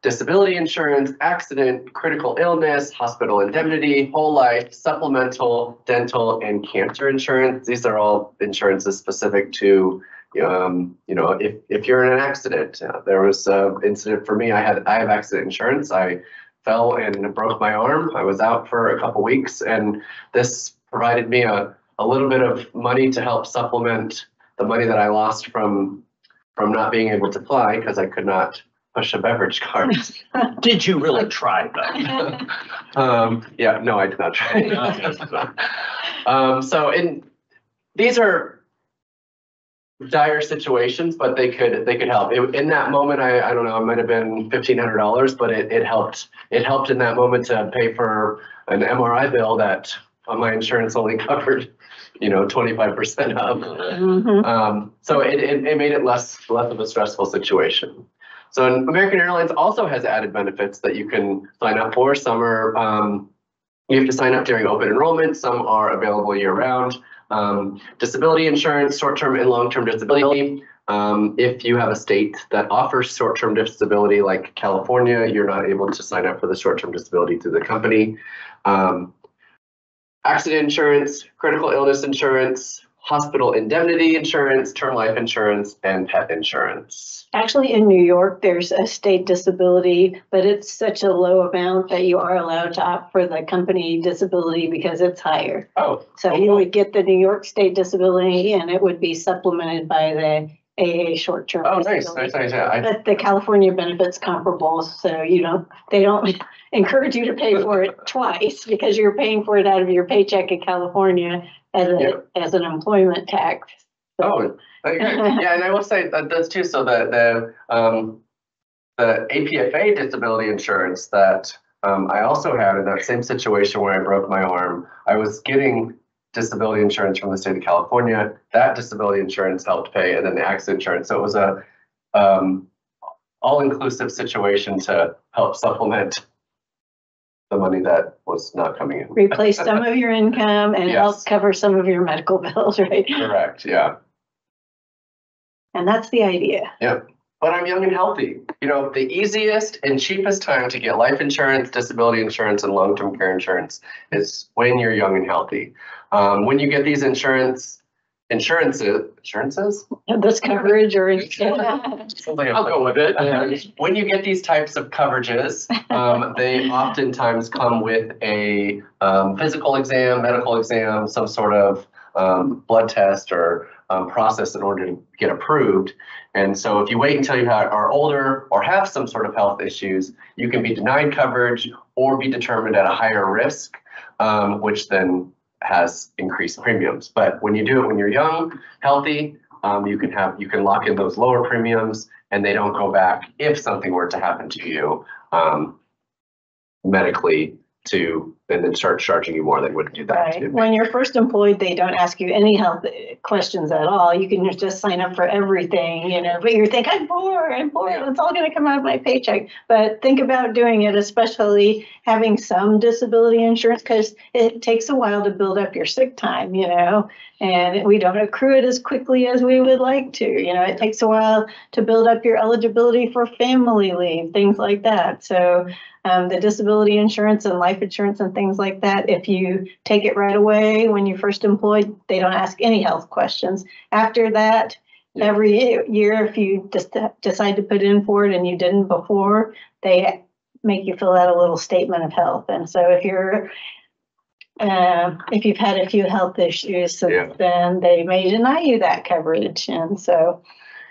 disability insurance, accident, critical illness, hospital indemnity, whole life, supplemental, dental, and cancer insurance. These are all insurances specific to, um, you know, if, if you're in an accident. Uh, There was an incident for me, I had, I have accident insurance. I fell and broke my arm. I was out for a couple weeks and this provided me a, a little bit of money to help supplement the money that I lost from, from not being able to fly because I could not push a beverage cart. did you really try though? Um, yeah, no, I did not try. Um, so in, these are dire situations, but they could, they could help. It- In that moment, I, I don't know, it might have been fifteen hundred dollars, but it, it helped. It helped in that moment to pay for an MRI bill that uh, my insurance only covered, you know, twenty-five percent of. Mhm. Um, so it, it, it made it less, less of a stressful situation. So American Airlines also has added benefits that you can sign up for. Some are, um, you have to sign up during open enrollment. Some are available year round. Um, disability insurance, short-term and long-term disability. Um, if you have a state that offers short-term disability like California, you're not able to sign up for the short-term disability through the company. Um, accident insurance, critical illness insurance, hospital indemnity insurance, term life insurance, and pet insurance. Actually, in New York, there's a state disability, but it's such a low amount that you are allowed to opt for the company disability because it's higher. Oh, So you would get the New York State disability and it would be supplemented by the AA short-term. oh, nice, nice, nice, yeah. I- But the California benefit's comparable, so you don't, they don't encourage you to pay for it twice because you're paying for it out of your paycheck in California as a, as an employment tax. Oh, okay. yeah, and I will say that that's too, so the, the, um, the APFA disability insurance that, um, I also had in that same situation where I broke my arm, I was getting disability insurance from the state of California. That disability insurance helped pay, and then the accident insurance. So it was a, um, all-inclusive situation to help supplement the money that was not coming in. Replace some of your income and help cover some of your medical bills, right? Correct, yeah. And that's the idea. Yep. But I'm young and healthy. You know, the easiest and cheapest time to get life insurance, disability insurance, and long-term care insurance is when you're young and healthy. Um, when you get these insurance, insurances, insurances? This coverage or. Sounds like a- I'll go with it. When you get these types of coverages, um, they oftentimes come with a, um, physical exam, medical exam, some sort of, um, blood test or, um, process in order to get approved. And so if you wait until you are older or have some sort of health issues, you can be denied coverage or be determined at a higher risk, um, which then has increased premiums. But when you do it when you're young, healthy, um, you can have, you can lock in those lower premiums and they don't go back if something were to happen to you, um, medically to, and then start charging you more, they wouldn't do that. Right. When you're first employed, they don't ask you any health questions at all. You can just sign up for everything, you know, but you think, I'm poor, I'm poor, it's all gonna come out of my paycheck. But think about doing it, especially having some disability insurance, because it takes a while to build up your sick time, you know? And we don't accrue it as quickly as we would like to, you know, it takes a while to build up your eligibility for family leave, things like that. So um, the disability insurance and life insurance and things like that. If you take it right away when you're first employed, they don't ask any health questions. After that, Yeah. every year, if you just decide to put in for it and you didn't before, they make you fill out a little statement of health. And so if you're uh, if you've had a few health issues Yeah. since then, they may deny you that coverage. And so,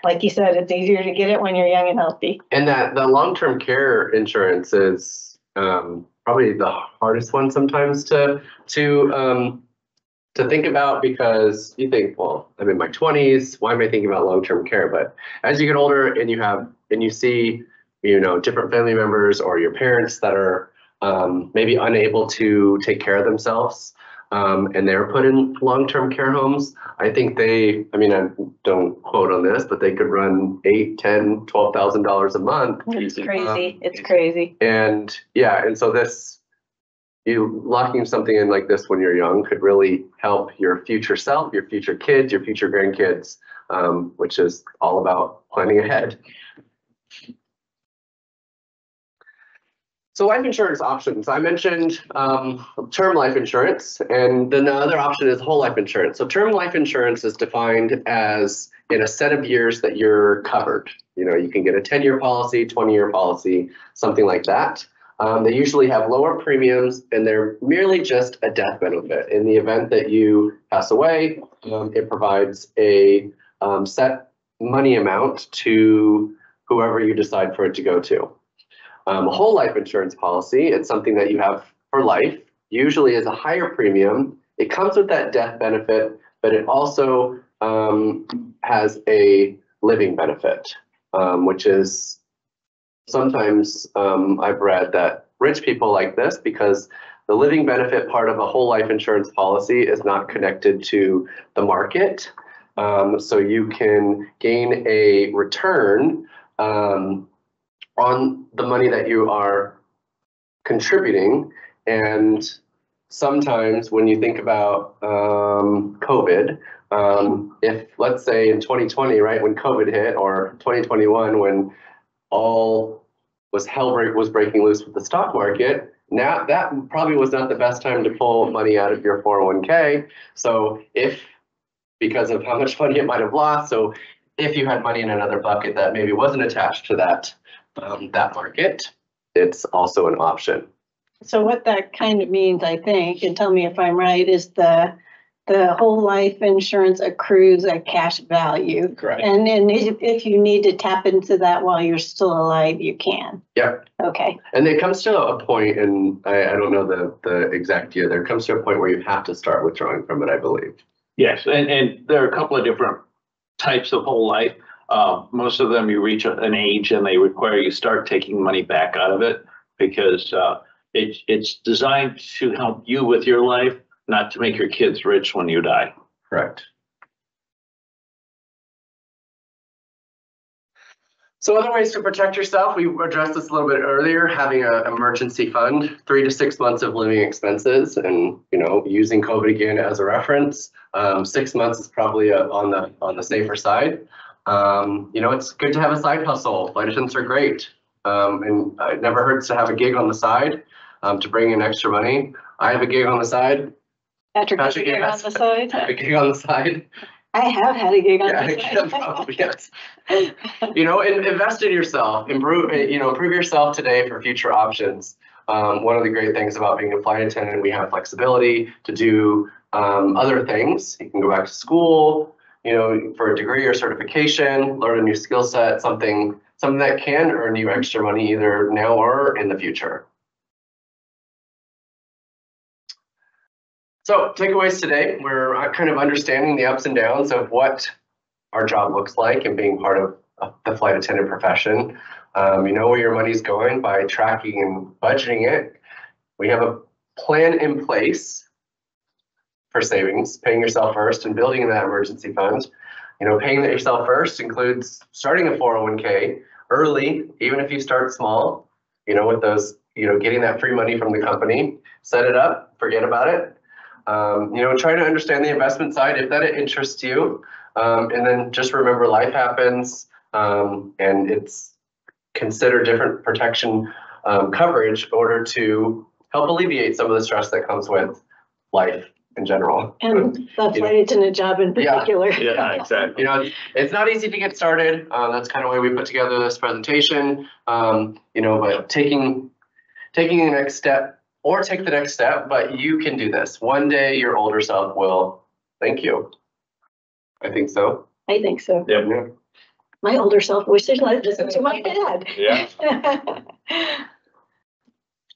like you said, it's easier to get it when you're young and healthy. And that the long-term care insurance is um, probably the hardest one sometimes to to um, to think about because you think, well, I'm in my 20s. Why am I thinking about long-term care? But as you get older and you have and you see, you know, different family members or your parents that are um, maybe unable to take care of themselves. Um, and they're put in long-term care homes. I think they, I mean, I don't quote on this, but they could run eight, ten, twelve thousand dollars a month It's Easy. crazy. It's crazy. and yeah, and so this, you locking something in like this when you're young could really help your future self, your future kids, your future grandkids, um, which is all about planning ahead. So life insurance options, I mentioned um, term life insurance, and then the other option is whole life insurance. So term life insurance is defined as in a set of years that you're covered. You know, you can get a 10-year policy, 20-year policy, something like that. Um, they usually have lower premiums and they're merely just a death benefit. In the event that you pass away, um, it provides a um, set money amount to whoever you decide for it to go to. Um, a whole life insurance policy, it's something that you have for life, usually is a higher premium. It comes with that death benefit, but it also um, has a living benefit, um, which is sometimes um, I've read that rich people like this because the living benefit part of a whole life insurance policy is not connected to the market. Um, so you can gain a return um, on the money that you are contributing. And sometimes when you think about um, COVID, um, if let's say in 2020, right, when COVID hit, or 2021, when all was hell break was breaking loose with the stock market. Now that probably was not the best time to pull money out of your 401k. So if because of how much money it might have lost, so if you had money in another bucket that maybe wasn't attached to that um, that market, it's also an option. So what that kind of means, I think, and tell me if I'm right, is the, the whole life insurance accrues a cash value. Correct. And then if, if you need to tap into that while you're still alive, you can. Yep. Okay, And it comes to a point, and I, I don't know the the exact year. There comes to a point where you have to start withdrawing from it. I believe. Yes, and, and there are a couple of different types of whole life. Uh, most of them, you reach an age and they require you start taking money back out of it because, uh, it's, it's designed to help you with your life, not to make your kids rich when you die. Correct. So other ways to protect yourself, we addressed this a little bit earlier, having an emergency fund, three to six months of living expenses and, you know, using COVID again as a reference. Um, six months is probably uh, on the, on the safer side. Um, you know, it's good to have a side hustle. Flight attendants are great. Um, and it never hurts to have a gig on the side, um, to bring in extra money. I have a gig on the side, Patrick, Patrick, you're on the side. I have a gig on the side. I have had a gig on Yeah, the side. yes. You know, and invest in yourself, improve, you know, improve yourself today for future options. Um, one of the great things about being a flight attendant, we have flexibility to do um, other things. You can go back to school, you know, for a degree or certification, learn a new skill set, something, something that can earn you extra money either now or in the future. So takeaways today, we're uh, kind of understanding the ups and downs of what our job looks like and being part of the flight attendant profession. Um, you know where your money's going by tracking and budgeting it. We have a plan in place for savings, paying yourself first and building that emergency fund. You know, paying yourself first includes starting a 401k early, even if you start small, you know, with those, you know, getting that free money from the company, set it up, forget about it. Um, you know, try to understand the investment side if that interests you. Um, and then just remember life happens um, and it's consider different protection um, coverage in order to help alleviate some of the stress that comes with life in general. And that's why it's in a job in Yeah. particular. Yeah, exactly. You know, it's- it's not easy to get started. Uh, that's kind of why we put together this presentation. Um, you know, but taking taking the next step or take the next step, but you can do this. One day your older self will thank you. I think so. I think so. Yeah. My older self wishes I listened to my dad. Yeah.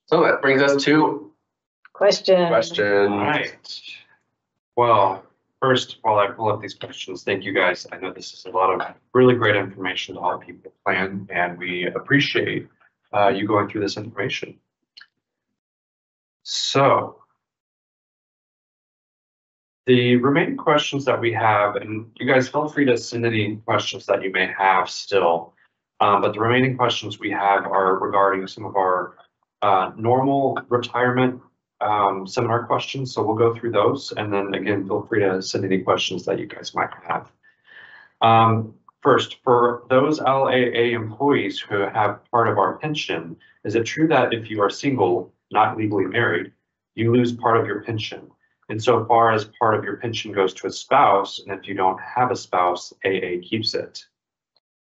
So that brings us to Question. questions. All right. Well, first, while I pull up these questions, thank you guys. I know this is a lot of really great information to help people plan, and we appreciate uh, you going through this information. So the remaining questions that we have, and you guys feel free to send any questions that you may have still. Um, but the remaining questions we have are regarding some of our uh, normal retirement um, seminar questions, so we'll go through those, and then again, feel free to send any questions that you guys might have. Um, first, for those LAA employees who have part of our pension, is it true that if you are single, not legally married, you lose part of your pension? Insofar as part of your pension goes to a spouse, and if you don't have a spouse, AA keeps it?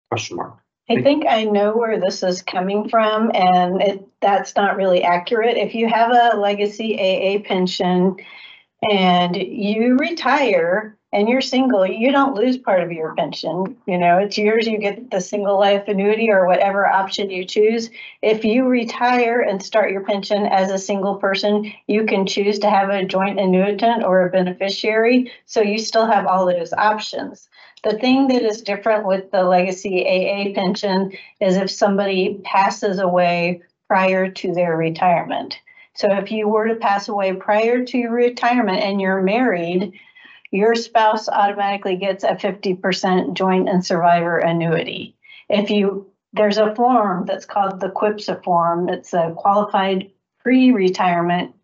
Question mark. I think I know where this is coming from and it, that's not really accurate. If you have a legacy AA pension and you retire and you're single, you don't lose part of your pension. You know, it's yours. You get the single life annuity or whatever option you choose. If you retire and start your pension as a single person, you can choose to have a joint annuitant or a beneficiary. So you still have all those options. The thing that is different with the legacy AA pension is if somebody passes away prior to their retirement. So if you were to pass away prior to your retirement and you're married, your spouse automatically gets a 50% joint and survivor annuity. If you, there's a form that's called the QPSA form. It's a qualified pre-retirement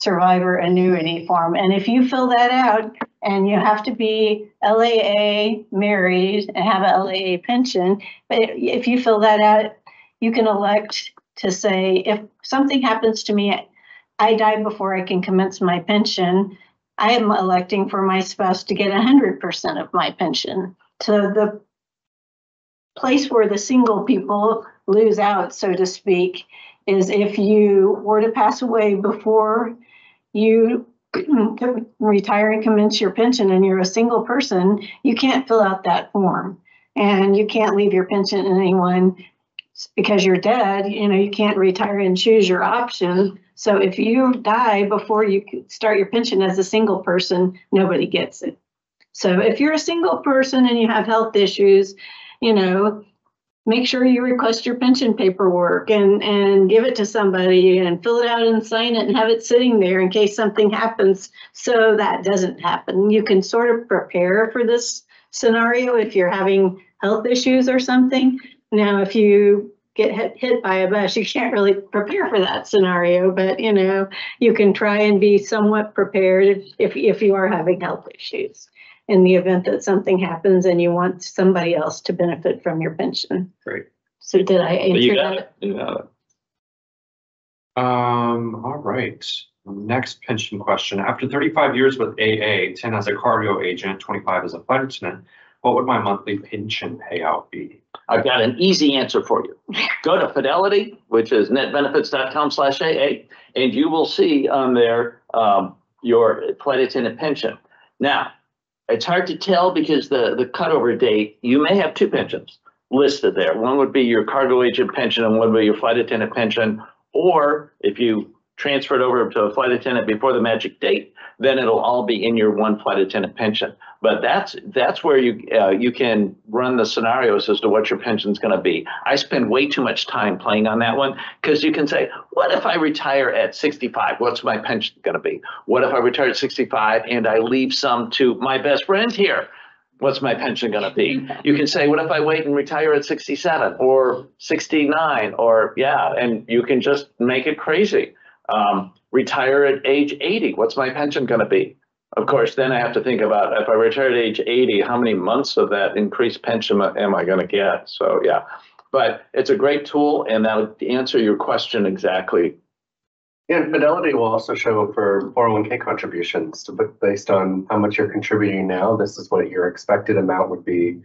survivor annuity form. And if you fill that out and you have to be LAA married and have a LAA pension, but if you fill that out, you can elect to say, if something happens to me, I die before I can commence my pension, I am electing for my spouse to get hundred percent of my pension. So the place where the single people lose out, so to speak, is if you were to pass away before you retire and commence your pension and you're a single person, you can't fill out that form. And you can't leave your pension to anyone because you're dead, you know, you can't retire and choose your option. So if you die before you start your pension as a single person, nobody gets it. So if you're a single person and you have health issues, you know, make sure you request your pension paperwork and, and give it to somebody and fill it out and sign it and have it sitting there in case something happens. So that doesn't happen. You can sort of prepare for this scenario if you're having health issues or something. now if you get hit, hit by a bus, you can't really prepare for that scenario, but you know, you can try and be somewhat prepared if, if, if you are having health issues. In the event that something happens and you want somebody else to benefit from your pension. Great. So did I But You answer got that? it. You got it. Um, all right. Next pension question. After thirty-five years with AA, ten as a cardio agent, twenty-five as a flight attendant, what would my monthly pension payout be? I've got an easy answer for you. Go to Fidelity, which is netbenefits.com slash AA, and you will see on there, um, your flight attendant pension. Now, it's hard to tell because the, the cutover date, you may have two pensions listed there. One would be your cargo agent pension and one would be your flight attendant pension. Or if you transfer it over to a flight attendant before the magic date, then it'll all be in your one flight attendant pension. But that's, that's where you, uh, you can run the scenarios as to what your pension's gonna be. I spend way too much time playing on that one, because you can say, what if I retire at sixty-five? What's my pension gonna be? What if I retire at sixty-five and I leave some to my best friend here? What's my pension gonna be? You can say, what if I wait and retire at sixty-seven or sixty-nine or, yeah, and you can just make it crazy. Um, retire at age eighty, what's my pension gonna be? Of course, then I have to think about if I retire at age eighty, how many months of that increased pension am I gonna get? So, yeah. But it's a great tool and that'll answer your question exactly. And Fidelity will also show up for four oh one K contributions to, but based on how much you're contributing now, this is what your expected amount would be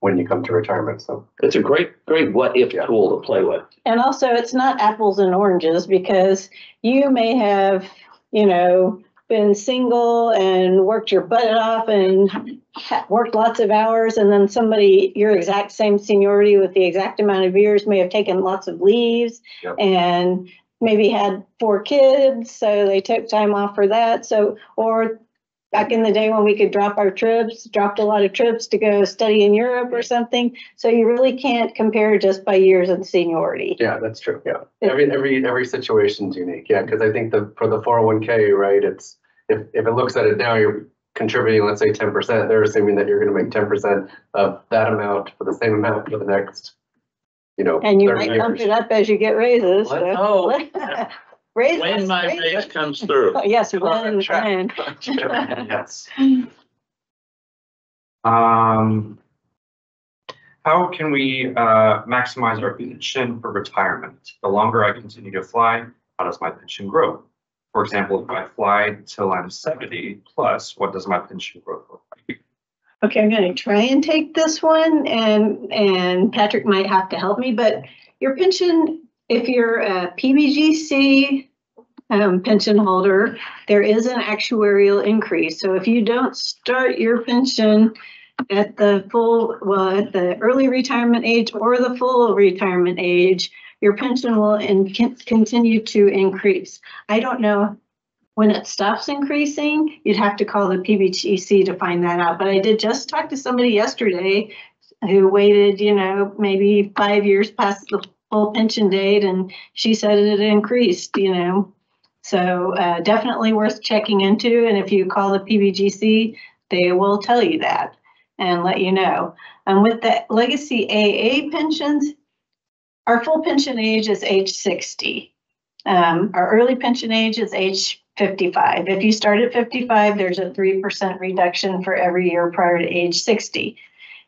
when you come to retirement, so. It's a great, great what if Yeah. tool to play with. And also, it's not apples and oranges because you may have, you know, been single and worked your butt off and worked lots of hours and then somebody your exact same seniority with the exact amount of years may have taken lots of leaves Yep. and maybe had four kids, so they took time off for that. So, or back in the day when we could drop our trips, dropped a lot of trips to go study in Europe or something. So you really can't compare just by years and seniority. Yeah, that's true, yeah. Every, every, every situation's unique, yeah, because I think the, for the four oh one K, right, it's, if, if it looks at it now, you're contributing, let's say ten percent, they're assuming that you're gonna make ten percent of that amount for the same amount for the next, you know, And you might bump years. it up as you get raises. Oh. Let's hope. Raises. When my raises. raise comes through. Oh, Yes, when, Contract. when. Yes. Um, how can we, uh, maximize our pension for retirement? The longer I continue to fly, how does my pension grow? For example, if I fly till I'm seventy plus, what does my pension growth look like? Okay, I'm gonna try and take this one and, and Patrick might have to help me, but your pension, if you're a PBGC um, pension holder, there is an actuarial increase. So if you don't start your pension at the full, well, at the early retirement age or the full retirement age, your pension will in, continue to increase. I don't know when it stops increasing, you'd have to call the PBGC to find that out. But I did just talk to somebody yesterday who waited, you know, maybe five years past the full pension date and she said it increased, you know. So uh, definitely worth checking into. And if you call the PBGC, they will tell you that and let you know. And with the legacy AA pensions, our full pension age is age 60. Um, our early pension age is age 55. If you start at 55, there's a 3% reduction for every year prior to age 60.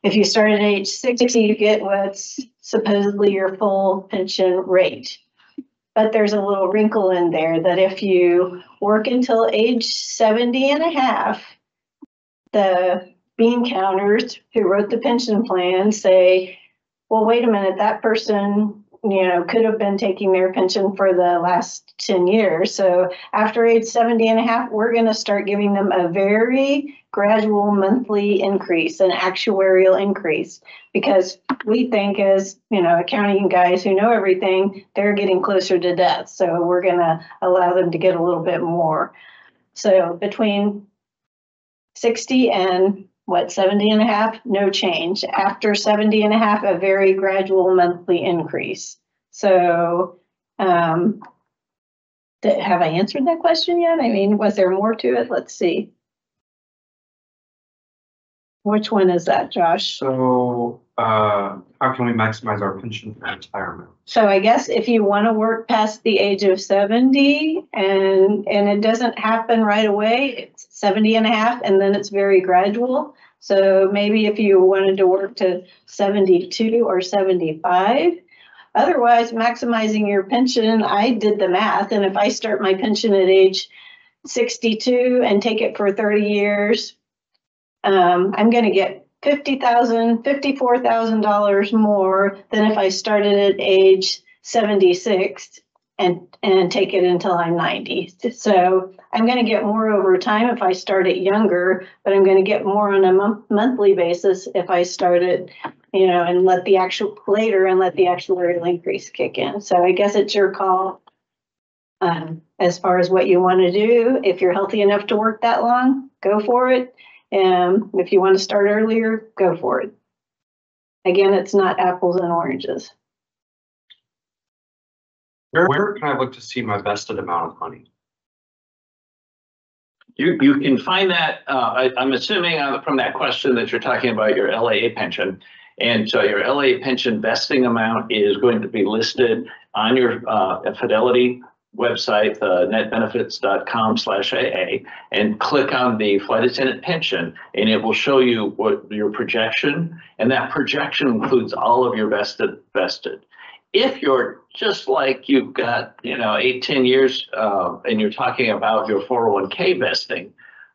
If you start at age 60, you get what's supposedly your full pension rate. But there's a little wrinkle in there that if you work until age 70 and a half, the bean counters who wrote the pension plan say, well, wait a minute, that person, you know, could have been taking their pension for the last 10 years. So after age 70 and a half, we're going to start giving them a very gradual monthly increase, an actuarial increase, because we think as, you know, accounting guys who know everything, they're getting closer to death. So we're going to allow them to get a little bit more. So between 60 and what, 70 and a half, no change. After 70 and a half, a very gradual monthly increase. So, um, have I answered that question yet? I mean, was there more to it? Let's see. Which one is that, Josh? So, uh, how can we maximize our pension for retirement? So I guess if you want to work past the age of seventy and, and it doesn't happen right away, it's 70 and a half, and then it's very gradual. So maybe if you wanted to work to seventy-two or seventy-five. Otherwise, maximizing your pension, I did the math, and if I start my pension at age sixty-two and take it for thirty years, um, I'm gonna get fifty thousand, fifty-four thousand dollars $54,000 more than if I started at age seventy-six and, and take it until I'm ninety. So I'm gonna get more over time if I start it younger, but I'm gonna get more on a month, monthly basis if I start it, you know, and let the actual, later and let the actuarial increase kick in. So I guess it's your call. Um, as far as what you want to do, if you're healthy enough to work that long, go for it. And if you want to start earlier, go for it. Again, it's not apples and oranges. Where, where can I look to see my vested amount of money? You, you can find that, uh, I, I'm assuming uh, from that question that you're talking about your LAA pension. And so your LAA pension vesting amount is going to be listed on your, uh, Fidelity website, uh, netbenefits.com slash AA, and click on the flight attendant pension, and it will show you what your projection, and that projection includes all of your vested, vested. If you're just like you've got, you know, eight, ten years, uh, and you're talking about your four oh one K vesting,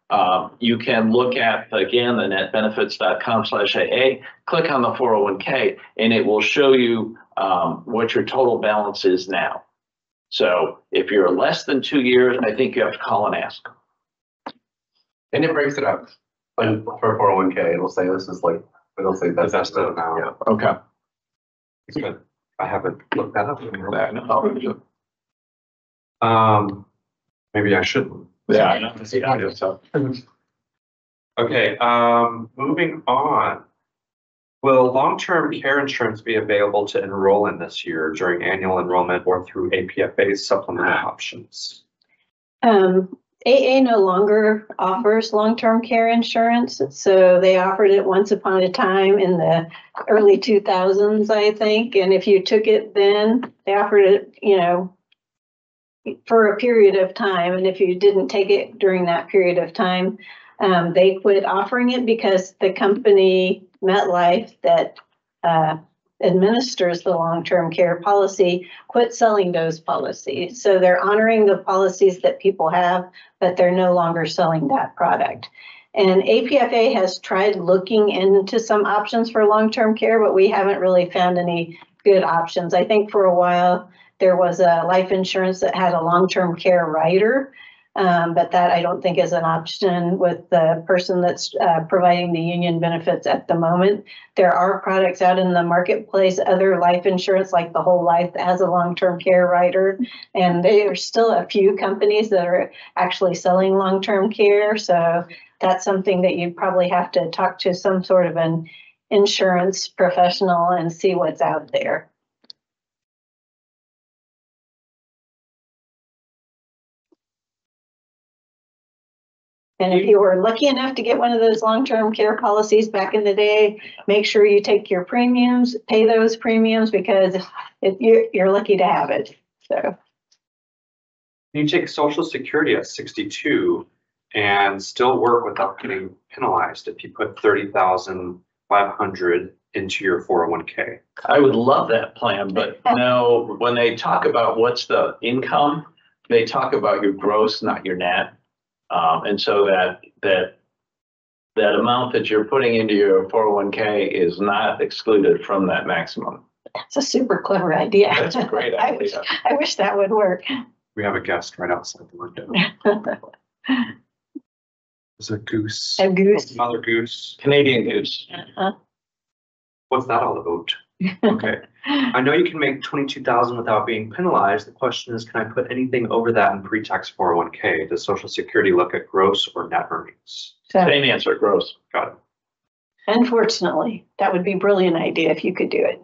um, you can look at, again, the netbenefits.com slash AA, click on the four oh one K, and it will show you, um, what your total balance is now. So if you're less than two years, I think you have to call and ask. And it breaks it up. And for four oh one K, it'll say this is like, it'll say The that's. vested amount. Okay. I haven't looked that up. Yeah, Um, maybe I shouldn't. I know. Yeah, so. Okay, um, moving on. Will long-term care insurance be available to enroll in this year during annual enrollment or through APFA's supplemental options? Um, AA no longer offers long-term care insurance, so they offered it once upon a time in the early two thousands, I think, and if you took it then, they offered it, you know, for a period of time, and if you didn't take it during that period of time, um, they quit offering it because the company MetLife that, uh, administers the long-term care policy quit selling those policies. So they're honoring the policies that people have, but they're no longer selling that product. And APFA has tried looking into some options for long-term care, but we haven't really found any good options. I think for a while, there was a life insurance that had a long-term care rider. Um, but that I don't think is an option with the person that's, uh, providing the union benefits at the moment. There are products out in the marketplace, other life insurance like the whole life has a long-term care rider. And there are still a few companies that are actually selling long-term care. So that's something that you'd probably have to talk to some sort of an insurance professional and see what's out there. And if you were lucky enough to get one of those long-term care policies back in the day, make sure you take your premiums, pay those premiums because if you're, you're lucky to have it. So, Can you take social security at sixty-two and still work without getting penalized if you put thirty thousand five hundred into your four oh one K? I would love that plan, but no, when they talk about what's the income, they talk about your gross, not your net. Um, and so that, that, that amount that you're putting into your four oh one K is not excluded from that maximum. that's a super clever idea. That's a great I wish. I wish that would work. We have a guest right outside the window. There's a goose. A goose. Mother goose. Canadian goose. Uh, What's that all about? Okay, I know you can make twenty-two thousand without being penalized. The question is, can I put anything over that in pre-tax four oh one K? Does social security look at gross or net earnings? So Same answer, gross. Got it. unfortunately, that would be a brilliant idea if you could do it.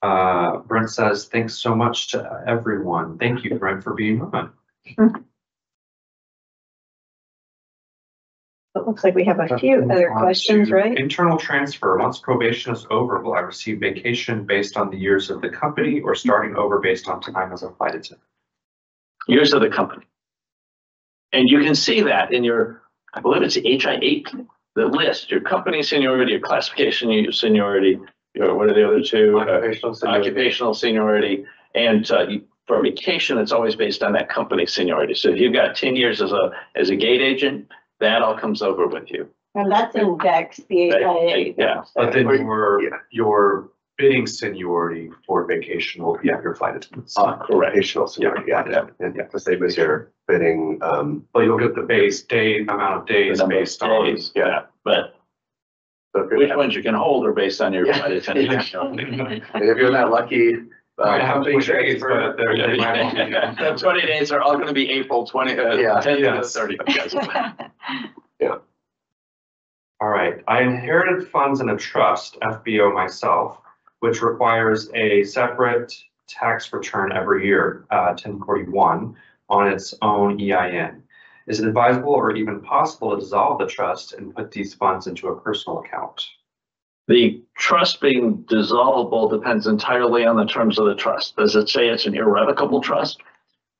Uh, Brent says, thanks so much to everyone. Thank you, Brent, for being on. looks like we have a few other on questions, to right? Internal transfer. Once probation is over, will I receive vacation based on the years of the company or starting over based on time as a flight attendant? Years of the company. And you can see that in your, I believe it's HI eight, the list, your company seniority, your classification your seniority, your, what are the other two? Uh, Occupational seniority. Occupational seniority, and, uh, you- for vacation, it's always based on that company seniority. So if you've got ten years as a, as a gate agent, that all comes over with you. And that's in Dex, the HIA. Yeah. But then your, yeah. your bidding seniority for vacation will be your flight attendants. Uh, Correct. Occupational seniority, yeah, yeah, and yeah, the same as your bidding, um. But you'll get the base day, amount of days The number of based on. days, Yeah, but so if you're which that- ones you can hold are based on your Yeah. flight attendant. And if you're that lucky. Uh, Might have company twenty days, transfer- but they're, they might only. The twenty days are all gonna be April twenty, uh, Yeah. tenth to the Yes. thirtieth. All right, I inherited funds in a trust, FBO myself, which requires a separate tax return every year, uh, ten forty-one, on its own EIN. Is it advisable or even possible to dissolve the trust and put these funds into a personal account? The trust being dissolvable depends entirely on the terms of the trust. Does it say it's an irrevocable trust?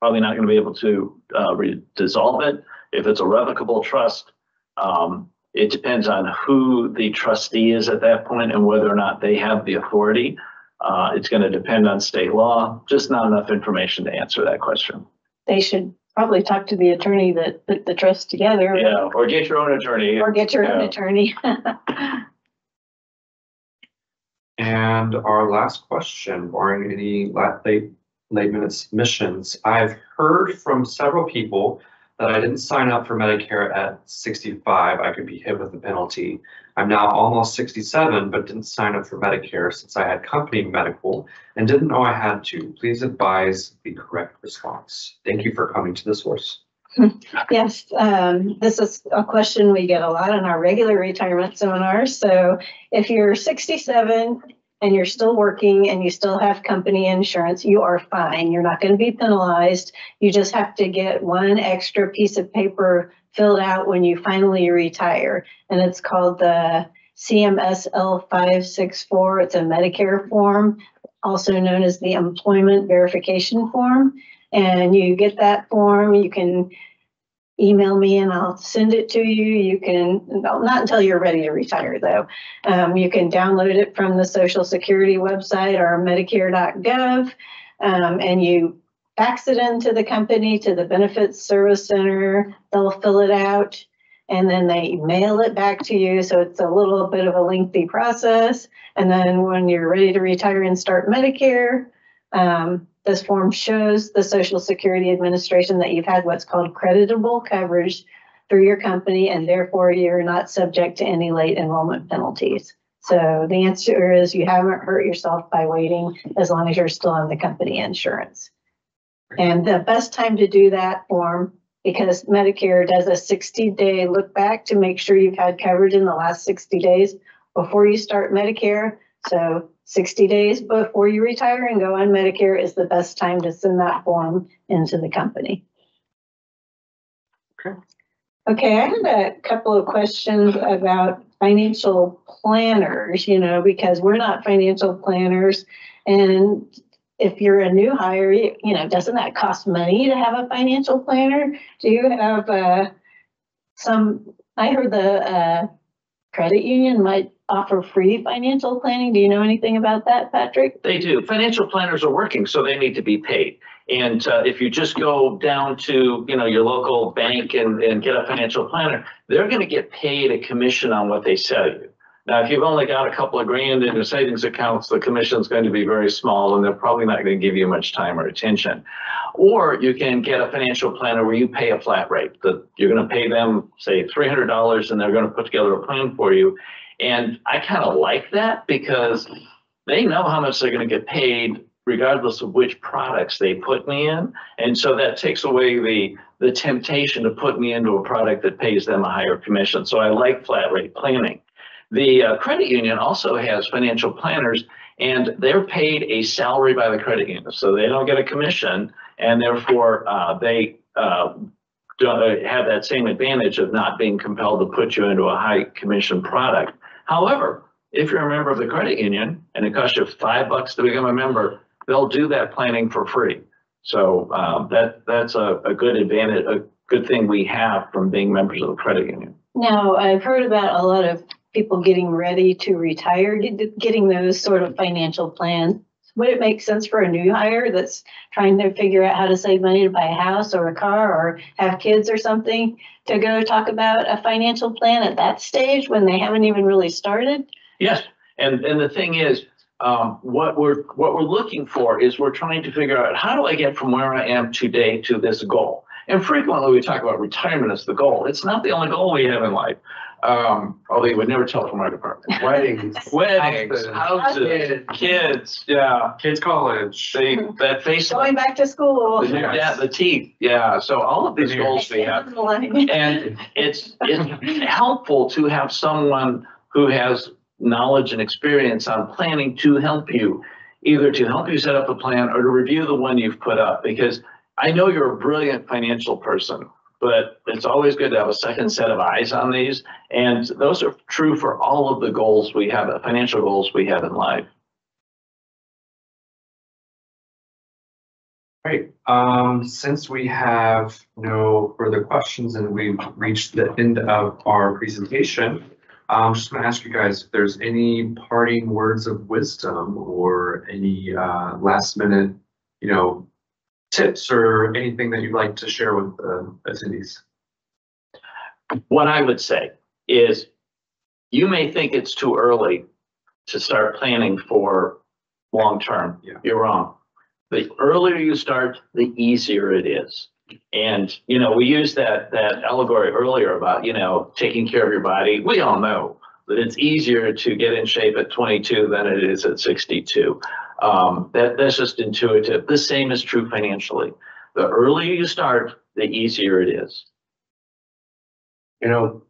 Probably not gonna be able to, uh, dissolve it. If it's a revocable trust, um, it depends on who the trustee is at that point and whether or not they have the authority. Uh, it's gonna depend on state law, just not enough information to answer that question. They should probably talk to the attorney that put the trust together. Yeah, or get your own attorney. Or get your own attorney. And our last question, barring any la- late, late minute submissions, I've heard from several people that I didn't sign up for Medicare at sixty-five, I could be hit with a penalty. I'm now almost sixty-seven, but didn't sign up for Medicare since I had company medical and didn't know I had to. Please advise the correct response. Thank you for coming to the source. Yes, um, this is a question we get a lot in our regular retirement seminars. So if you're sixty-seven and you're still working and you still have company insurance, you are fine. You're not going to be penalized. You just have to get one extra piece of paper filled out when you finally retire. And it's called the six four. It's a Medicare form, also known as the Employment Verification Form. And you get that form, you can email me and I'll send it to you. You can, no, not until you're ready to retire though. Um, you can download it from the Social Security website or medicare.gov. Um, and you fax it into the company to the Benefits Service Center. They'll fill it out and then they mail it back to you. So it's a little bit of a lengthy process. And then when you're ready to retire and start Medicare, um, this form shows the Social Security Administration that you've had what's called creditable coverage through your company and therefore you're not subject to any late enrollment penalties. So the answer is you haven't hurt yourself by waiting as long as you're still on the company insurance. And the best time to do that form, because Medicare does a sixty day look back to make sure you've had coverage in the last sixty days before you start Medicare. So sixty days before you retire and go on Medicare is the best time to send that form into the company. Okay. Okay, I had a couple of questions about financial planners, you know, because we're not financial planners. And if you're a new hire, you you know, doesn't that cost money to have a financial planner? Do you have, uh, some, I heard the, uh, credit union might offer free financial planning. Do you know anything about that, Patrick? They do. Financial planners are working, so they need to be paid. And uh, if you just go down to, you know, your local bank and, and get a financial planner, they're gonna get paid a commission on what they sell you. Now, if you've only got a couple of grand in your savings accounts, the commission's going to be very small and they're probably not gonna give you much time or attention. Or you can get a financial planner where you pay a flat rate, that you're gonna pay them, say, three hundred dollars and they're gonna put together a plan for you. And I kind of like that because they know how much they're gonna get paid regardless of which products they put me in. And so that takes away the, the temptation to put me into a product that pays them a higher commission. So I like flat rate planning. The uh, credit union also has financial planners and they're paid a salary by the credit union. So they don't get a commission and therefore uh, they uh, don't uh, have that same advantage of not being compelled to put you into a high commission product. However, if you're a member of the credit union and it costs you five bucks to become a member, they'll do that planning for free. So um, that, that's a, a good advantage, a good thing we have from being members of the credit union. Now, I've heard about a lot of people getting ready to retire, get- getting those sort of financial plans. Would it make sense for a new hire that's trying to figure out how to save money to buy a house or a car or have kids or something to go talk about a financial plan at that stage when they haven't even really started? Yes, and, and the thing is, um, what we're, what we're looking for is we're trying to figure out, how do I get from where I am today to this goal? And frequently we talk about retirement as the goal. It's not the only goal we have in life. Um, although you would never tell from our department. Weddings. Weddings, Houses. houses, kids, yeah, Kids college. they, that face, Going back to school. the, yeah, the teeth, yeah, so all of these goals they have. And And it's, it's helpful to have someone who has knowledge and experience on planning to help you, either to help you set up a plan or to review the one you've put up, because I know you're a brilliant financial person, but it's always good to have a second set of eyes on these. And those are true for all of the goals we have, financial goals we have in life. Great. Um, since we have no further questions and we've reached the end of our presentation, I'm just gonna ask you guys if there's any parting words of wisdom or any, uh, last minute, you know, tips or anything that you'd like to share with the attendees. What I would say is you may think it's too early to start planning for long-term. Yeah. You're wrong. The earlier you start, the easier it is. And, you know, we used that, that allegory earlier about, you know, taking care of your body. We all know it's easier to get in shape at twenty-two than it is at sixty-two. Um, that, that's just intuitive. The same is true financially. The earlier you start, the easier it is. You know,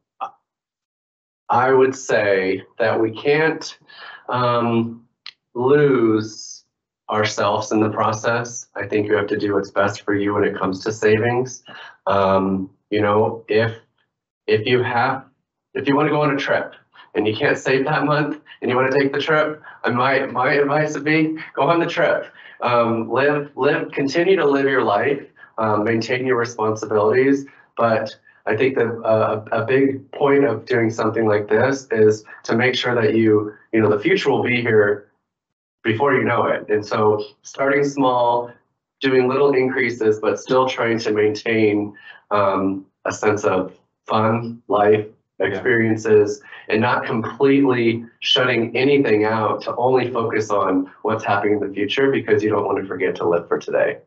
I would say that we can't um, lose ourselves in the process. I think you have to do what's best for you when it comes to savings. Um, you know, if if you have if you want to go on a trip and you can't save that month and you want to take the trip, my my advice would be go on the trip. Um, live live continue to live your life, um, maintain your responsibilities, but I think that uh, a big point of doing something like this is to make sure that you, you know, the future will be here before you know it. And so starting small, doing little increases, but still trying to maintain um, a sense of fun, life, experiences, and not completely shutting anything out to only focus on what's happening in the future because you don't want to forget to live for today.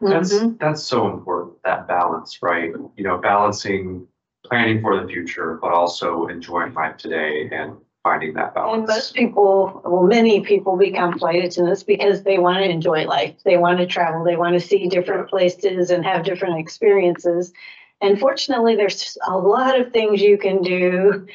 That's, Mhm. that's so important, that balance, right? You know, balancing, planning for the future, but also enjoying life today and finding that balance. And most people, well, many people become flight attendants because they want to enjoy life. They want to travel, they want to see different places and have different experiences. And fortunately, there's a lot of things you can do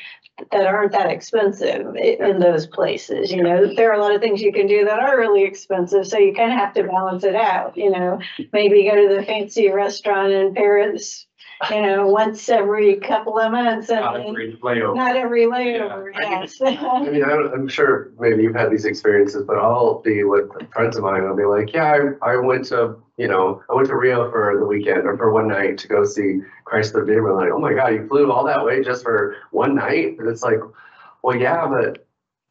that aren't that expensive in those places, you know? There are a lot of things you can do that are really expensive, so you kind of have to balance it out, you know? Maybe go to the fancy restaurant in Paris, you know, once every couple of months Not and every layover. not every layover, Yeah. yes. I mean, I don't, I'm sure maybe you've had these experiences, but I'll be with friends of mine. I'll be like, yeah, I, I went to, you know, I went to Rio for the weekend or for one night to go see Christ the Redeemer. Like, oh my God, you flew all that way just for one night? And it's like, well, yeah, but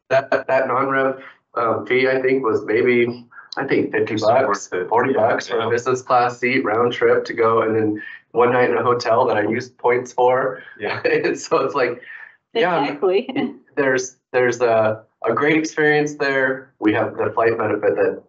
that, that non-rev, um, fee, I think was maybe, I think fifty bucks, forty bucks for a business class seat, round trip to go and then one night in a hotel that I used points for. Yeah. So it's like, yeah, Exactly. there's, there's a, a great experience there. We have the flight benefit that,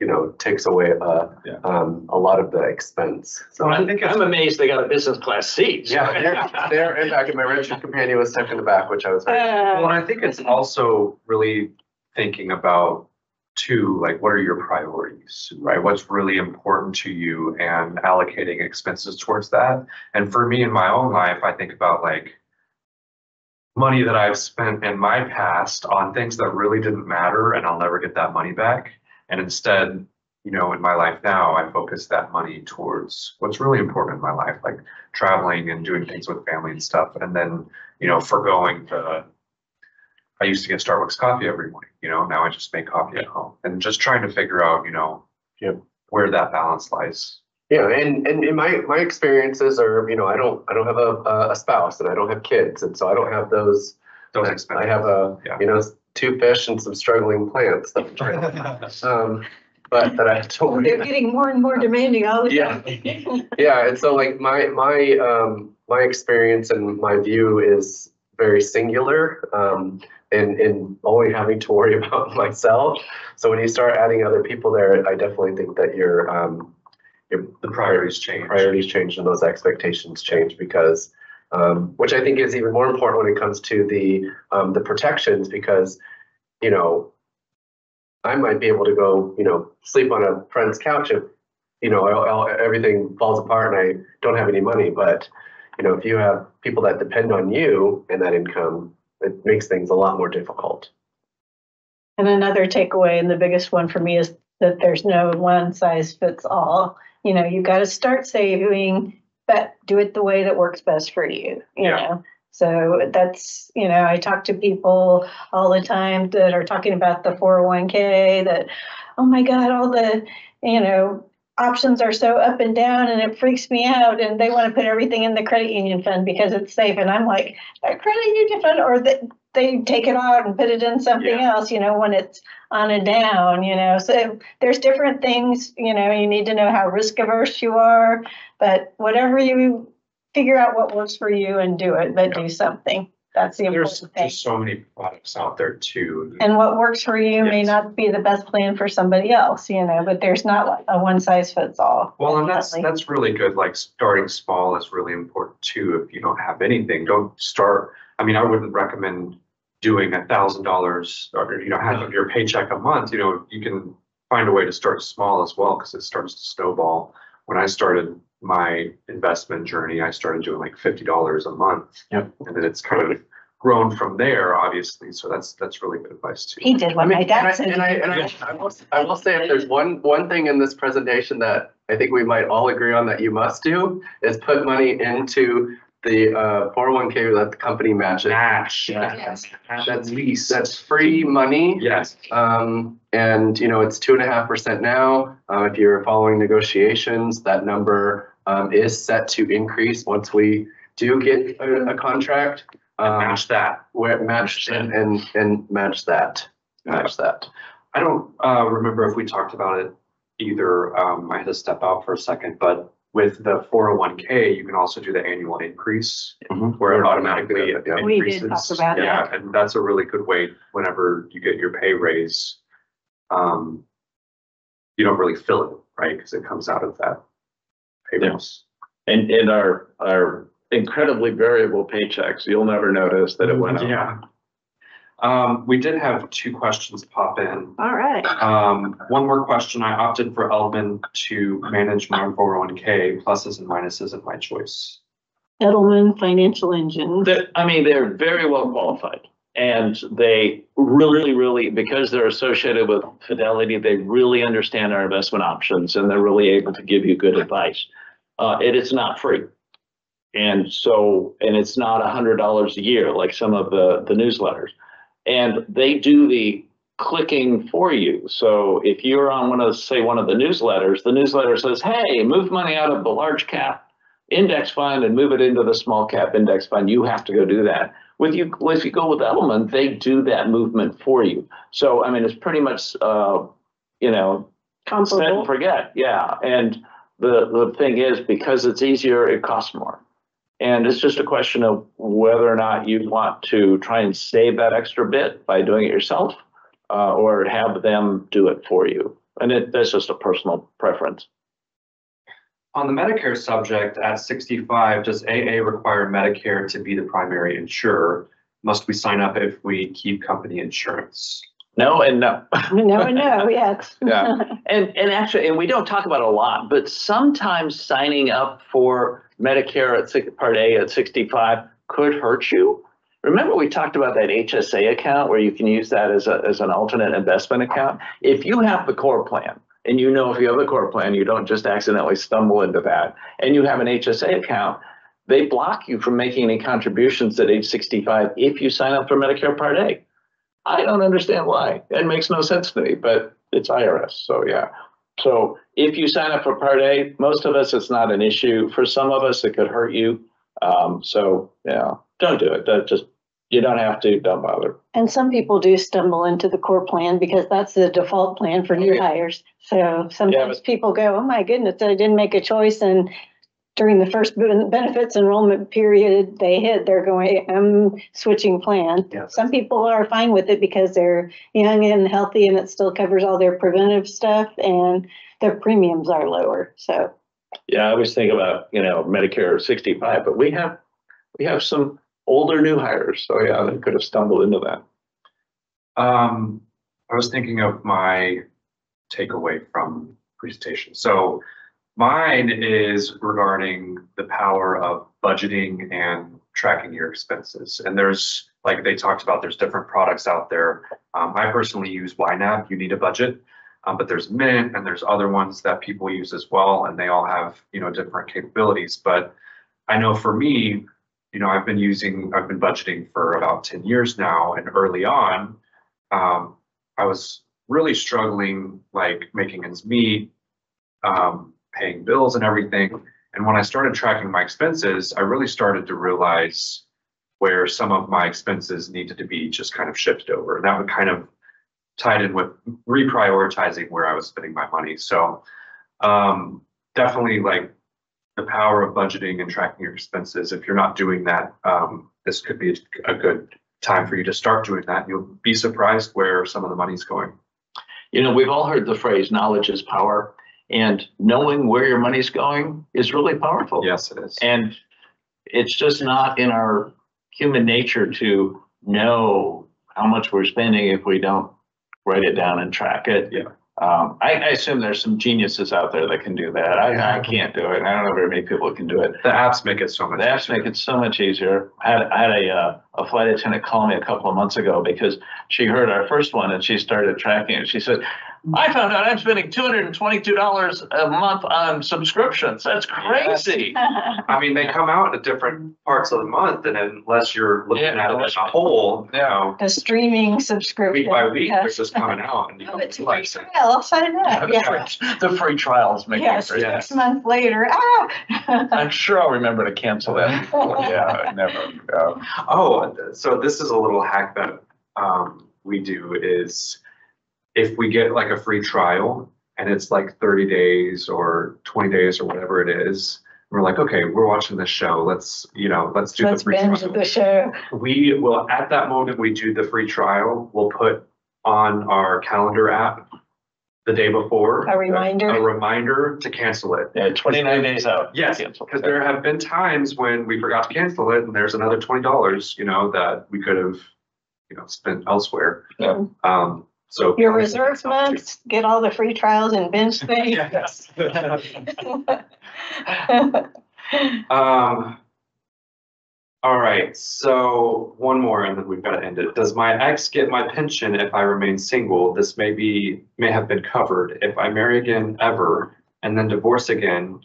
you know, takes away, uh, Yeah. um, a lot of the expense. So, I think I'm amazed they got a business class seat. yeah, they're, they're, in fact, my Richard companion was stuck in the back, which I was very. Well, and Uh, I think it's also really thinking about too, like, what are your priorities, right? What's really important to you and allocating expenses towards that. And for me in my own life, I think about like money that I've spent in my past on things that really didn't matter and I'll never get that money back. And instead, you know, in my life now, I focus that money towards what's really important in my life, like traveling and doing things with family and stuff. And then, you know, foregoing the, I used to get Starbucks coffee every morning, you know, now I just make coffee at home and just trying to figure out, you know, Yep. where that balance lies. Yeah, and, and in my, my experiences are, you know, I don't, I don't have a, a spouse and I don't have kids, and so I don't have those. Those I have a, Yeah. you know, two fish and some struggling plants that I'm trying to, um, but that I have to They're getting more and more demanding all the Yeah. time. Yeah, and so like my, my, um, my experience and my view is very singular, um, and, and only having to worry about myself. So when you start adding other people there, I definitely think that your, um, your, The priorities change. priorities change and those expectations change because, um, which I think is even more important when it comes to the, um, the protections because, you know, I might be able to go, you know, sleep on a friend's couch if, you know, I'll- I'll- everything falls apart and I don't have any money, but, you know, if you have people that depend on you and that income, it makes things a lot more difficult. And another takeaway, and the biggest one for me is that there's no one size fits all. You know, you've got to start saving, but do it the way that works best for you, you Yeah. know? So that's, you know, I talk to people all the time that are talking about the 401k that, oh my God, all the, you know, options are so up and down and it freaks me out. And they want to put everything in the credit union fund because it's safe. And I'm like, a credit union fund, or that they take it out and put it in something else, you know, when it's on and down, you know. So there's different things, you know, you need to know how risk averse you are, but whatever you figure out what works for you and do it, but do something. That's the There's important thing. just so many products out there too. And what works for you may Yes. not be the best plan for somebody else, you know, but there's not a one size fits all. Well, and that's, definitely. that's really good, like starting small is really important too. If you don't have anything, don't start, I mean, I wouldn't recommend doing a thousand dollars or, you know, half of your paycheck a month, you know, you can find a way to start small as well, because it starts to snowball. When I started my investment journey, I started doing like fifty dollars a month. Yep. And then it's kind of grown from there, obviously, so that's, that's really good advice too. He did what my dad said. and I, and I, I will, I will say if there's one, one thing in this presentation that I think we might all agree on that you must do is put money into the, uh, four oh one K that the company matches. Match. Yes. At That's- least. That's free money. Yes. Um, and you know, it's two and a half percent now. Uh, if you're following negotiations, that number, um, is set to increase once we do get a, a contract. Um, Match that. where match and, and, and match that, match that. I don't uh remember if we talked about it either. Um, I had to step out for a second, but with the four oh one K, you can also do the annual increase where it automatically Yeah. We did increases. talk about Yeah, and that's a really good way whenever you get your pay raise. Um, you don't really feel it, right? Because it comes out of that pay Yeah. raise. And in our, our incredibly variable paychecks, you'll never notice that it went up. Yeah. Um, we did have two questions pop in. All right. Um, one more question. I opted for Edelman to manage my four oh one K pluses and minuses of my choice. Edelman Financial Engine. That, I mean, they're very well qualified. And they really, really, because they're associated with Fidelity, they really understand our investment options and they're really able to give you good advice. Uh, it is not free. And so, and it's not a hundred dollars a year like some of the, the newsletters. And they do the clicking for you. So if you're on one of, say, one of the newsletters, the newsletter says, hey, move money out of the large cap index fund and move it into the small cap index fund, you have to go do that. With you, if you go with Edelman, they do that movement for you. So, I mean, it's pretty much, uh, you know, constant and forget, yeah. And the, the thing is, because it's easier, it costs more. And it's just a question of whether or not you want to try and save that extra bit by doing it yourself, uh, or have them do it for you. And it, that's just a personal preference. On the Medicare subject, at sixty-five, does AA require Medicare to be the primary insurer? Must we sign up if we keep company insurance? No and no. No, and no, yes. Yeah. And, and actually, and we don't talk about it a lot, but sometimes signing up for Medicare at Part A at sixty-five could hurt you. Remember, we talked about that HSA account where you can use that as a, as an alternate investment account? If you have the core plan and you know if you have a core plan, you don't just accidentally stumble into that, and you have an HSA account, they block you from making any contributions at age sixty-five if you sign up for Medicare Part A. I don't understand why. It makes no sense to me, but it's IRS, so yeah. So if you sign up for Part A, most of us, it's not an issue. For some of us, it could hurt you. Um, so, yeah, don't do it. That just, you don't have to, don't bother. And some people do stumble into the core plan because that's the default plan for new hires. So sometimes people go, oh my goodness, I didn't make a choice and during the first benefits enrollment period they hit, they're going, I'm switching plan. Yes. Some people are fine with it because they're young and healthy and it still covers all their preventive stuff and their premiums are lower. So Yeah, I always think about, you know, Medicare sixty-five, but we have, we have some older new hires. So yeah, they could have stumbled into that. Um, I was thinking of my takeaway from presentation. So mine is regarding the power of budgeting and tracking your expenses. And there's, like they talked about, there's different products out there. Um, I personally use YNAB, you need a budget. Um, but there's Mint and there's other ones that people use as well, and they all have, you know, different capabilities. But I know for me, you know, I've been using, I've been budgeting for about ten years now, and early on, um, I was really struggling, like making ends meet, um, paying bills and everything. And when I started tracking my expenses, I really started to realize where some of my expenses needed to be just kind of shifted over. And that would kind of tied in with reprioritizing where I was spending my money. So um, definitely like the power of budgeting and tracking your expenses. If you're not doing that, um, this could be a good time for you to start doing that. You'll be surprised where some of the money's going. You know, we've all heard the phrase knowledge is power and knowing where your money's going is really powerful. Yes, it is. And it's just not in our human nature to know how much we're spending if we don't write it down and track it. Yeah. Um, I, I assume there's some geniuses out there that can do that. I, I can't do it. I don't know very many people can do it. The apps make it so much. The apps easier. make it so much easier. I had, I had a, uh, a flight attendant call me a couple of months ago because she heard our first one and she started tracking it. She said, I found out I'm spending two hundred and twenty-two dollars a month on subscriptions. That's crazy. I mean, they come out at different parts of the month, and unless you're looking Yeah, at it as a whole, you know, the streaming subscription. week by week, they're yes. just coming out. and you Oh, it's a free it. trial, I'll sign up. Yeah. The free trials make it Yes, great. six months later, ah. I'm sure I'll remember to cancel that. Yeah, never, uh, Oh, so this is a little hack that um, we do is if we get like a free trial and it's like 30 days or 20 days or whatever it is, we're like, okay, we're watching this show. Let's, you know, let's do the Let's free binge trial. the show. We will, at that moment, we do the free trial, we'll put on our calendar app the day before. A reminder. A reminder to cancel it. yeah, twenty-nine days out. Yes, because there have been times when we forgot to cancel it and there's another twenty dollars, you know, that we could have, you know, spent elsewhere. Yeah. Um, so. Your reserve months, get all the free trials and binge things. Yes. Um. All right, so one more and then we've got to end it. Does my ex get my pension if I remain single? This may be, may have been covered. If I marry again ever and then divorce again,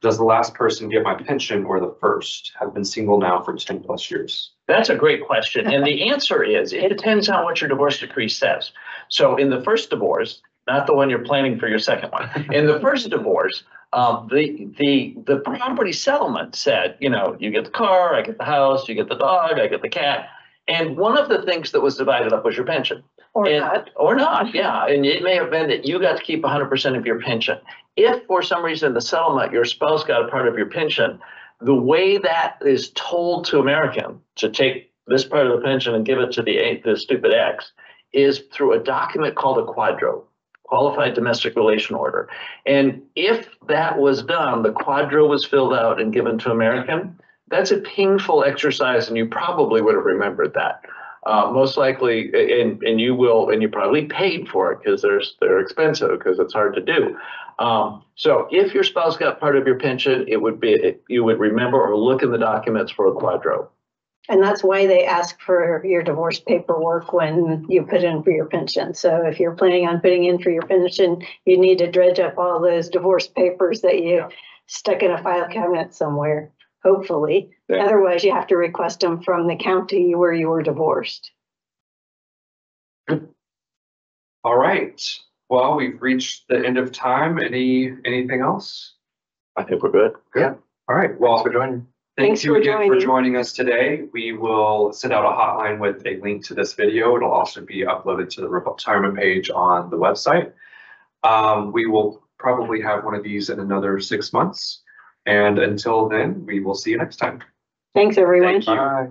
does the last person get my pension or the first? Have been single now for ten plus years. That's a great question. And the answer is, it depends on what your divorce decree says. So in the first divorce, not the one you're planning for your second one, in the first divorce, um, the, the, the property settlement said, you know, you get the car, I get the house, you get the dog, I get the cat. And one of the things that was divided up was your pension. Or And- not. Or not, yeah. And it may have been that you got to keep hundred percent of your pension. If for some reason in the settlement, your spouse got a part of your pension, the way that is told to American to take this part of the pension and give it to the, the stupid ex is through a document called a QDRO, qualified domestic relation order. And if that was done, the QDRO was filled out and given to American, that's a painful exercise and you probably would have remembered that. Uh, most likely, and, and you will, and you probably paid for it because there's, they're expensive because it's hard to do. Um, so if your spouse got part of your pension, it would be, you would remember or look in the documents for a QDRO. And that's why they ask for your divorce paperwork when you put in for your pension. So if you're planning on putting in for your pension, you need to dredge up all those divorce papers that you Yeah. stuck in a file cabinet somewhere, hopefully. Yeah. Otherwise, you have to request them from the county where you were divorced. All right. Well, we've reached the end of time. Any, anything else? I think we're good. Yeah. All right, Well, Thanks well, for joining. Thank Thanks you for again for joining. joining us today. We will send out a hotline with a link to this video. It'll also be uploaded to the retirement page on the website. Um, we will probably have one of these in another six months. And until then, we will see you next time. Thanks, everyone. Thank. Bye.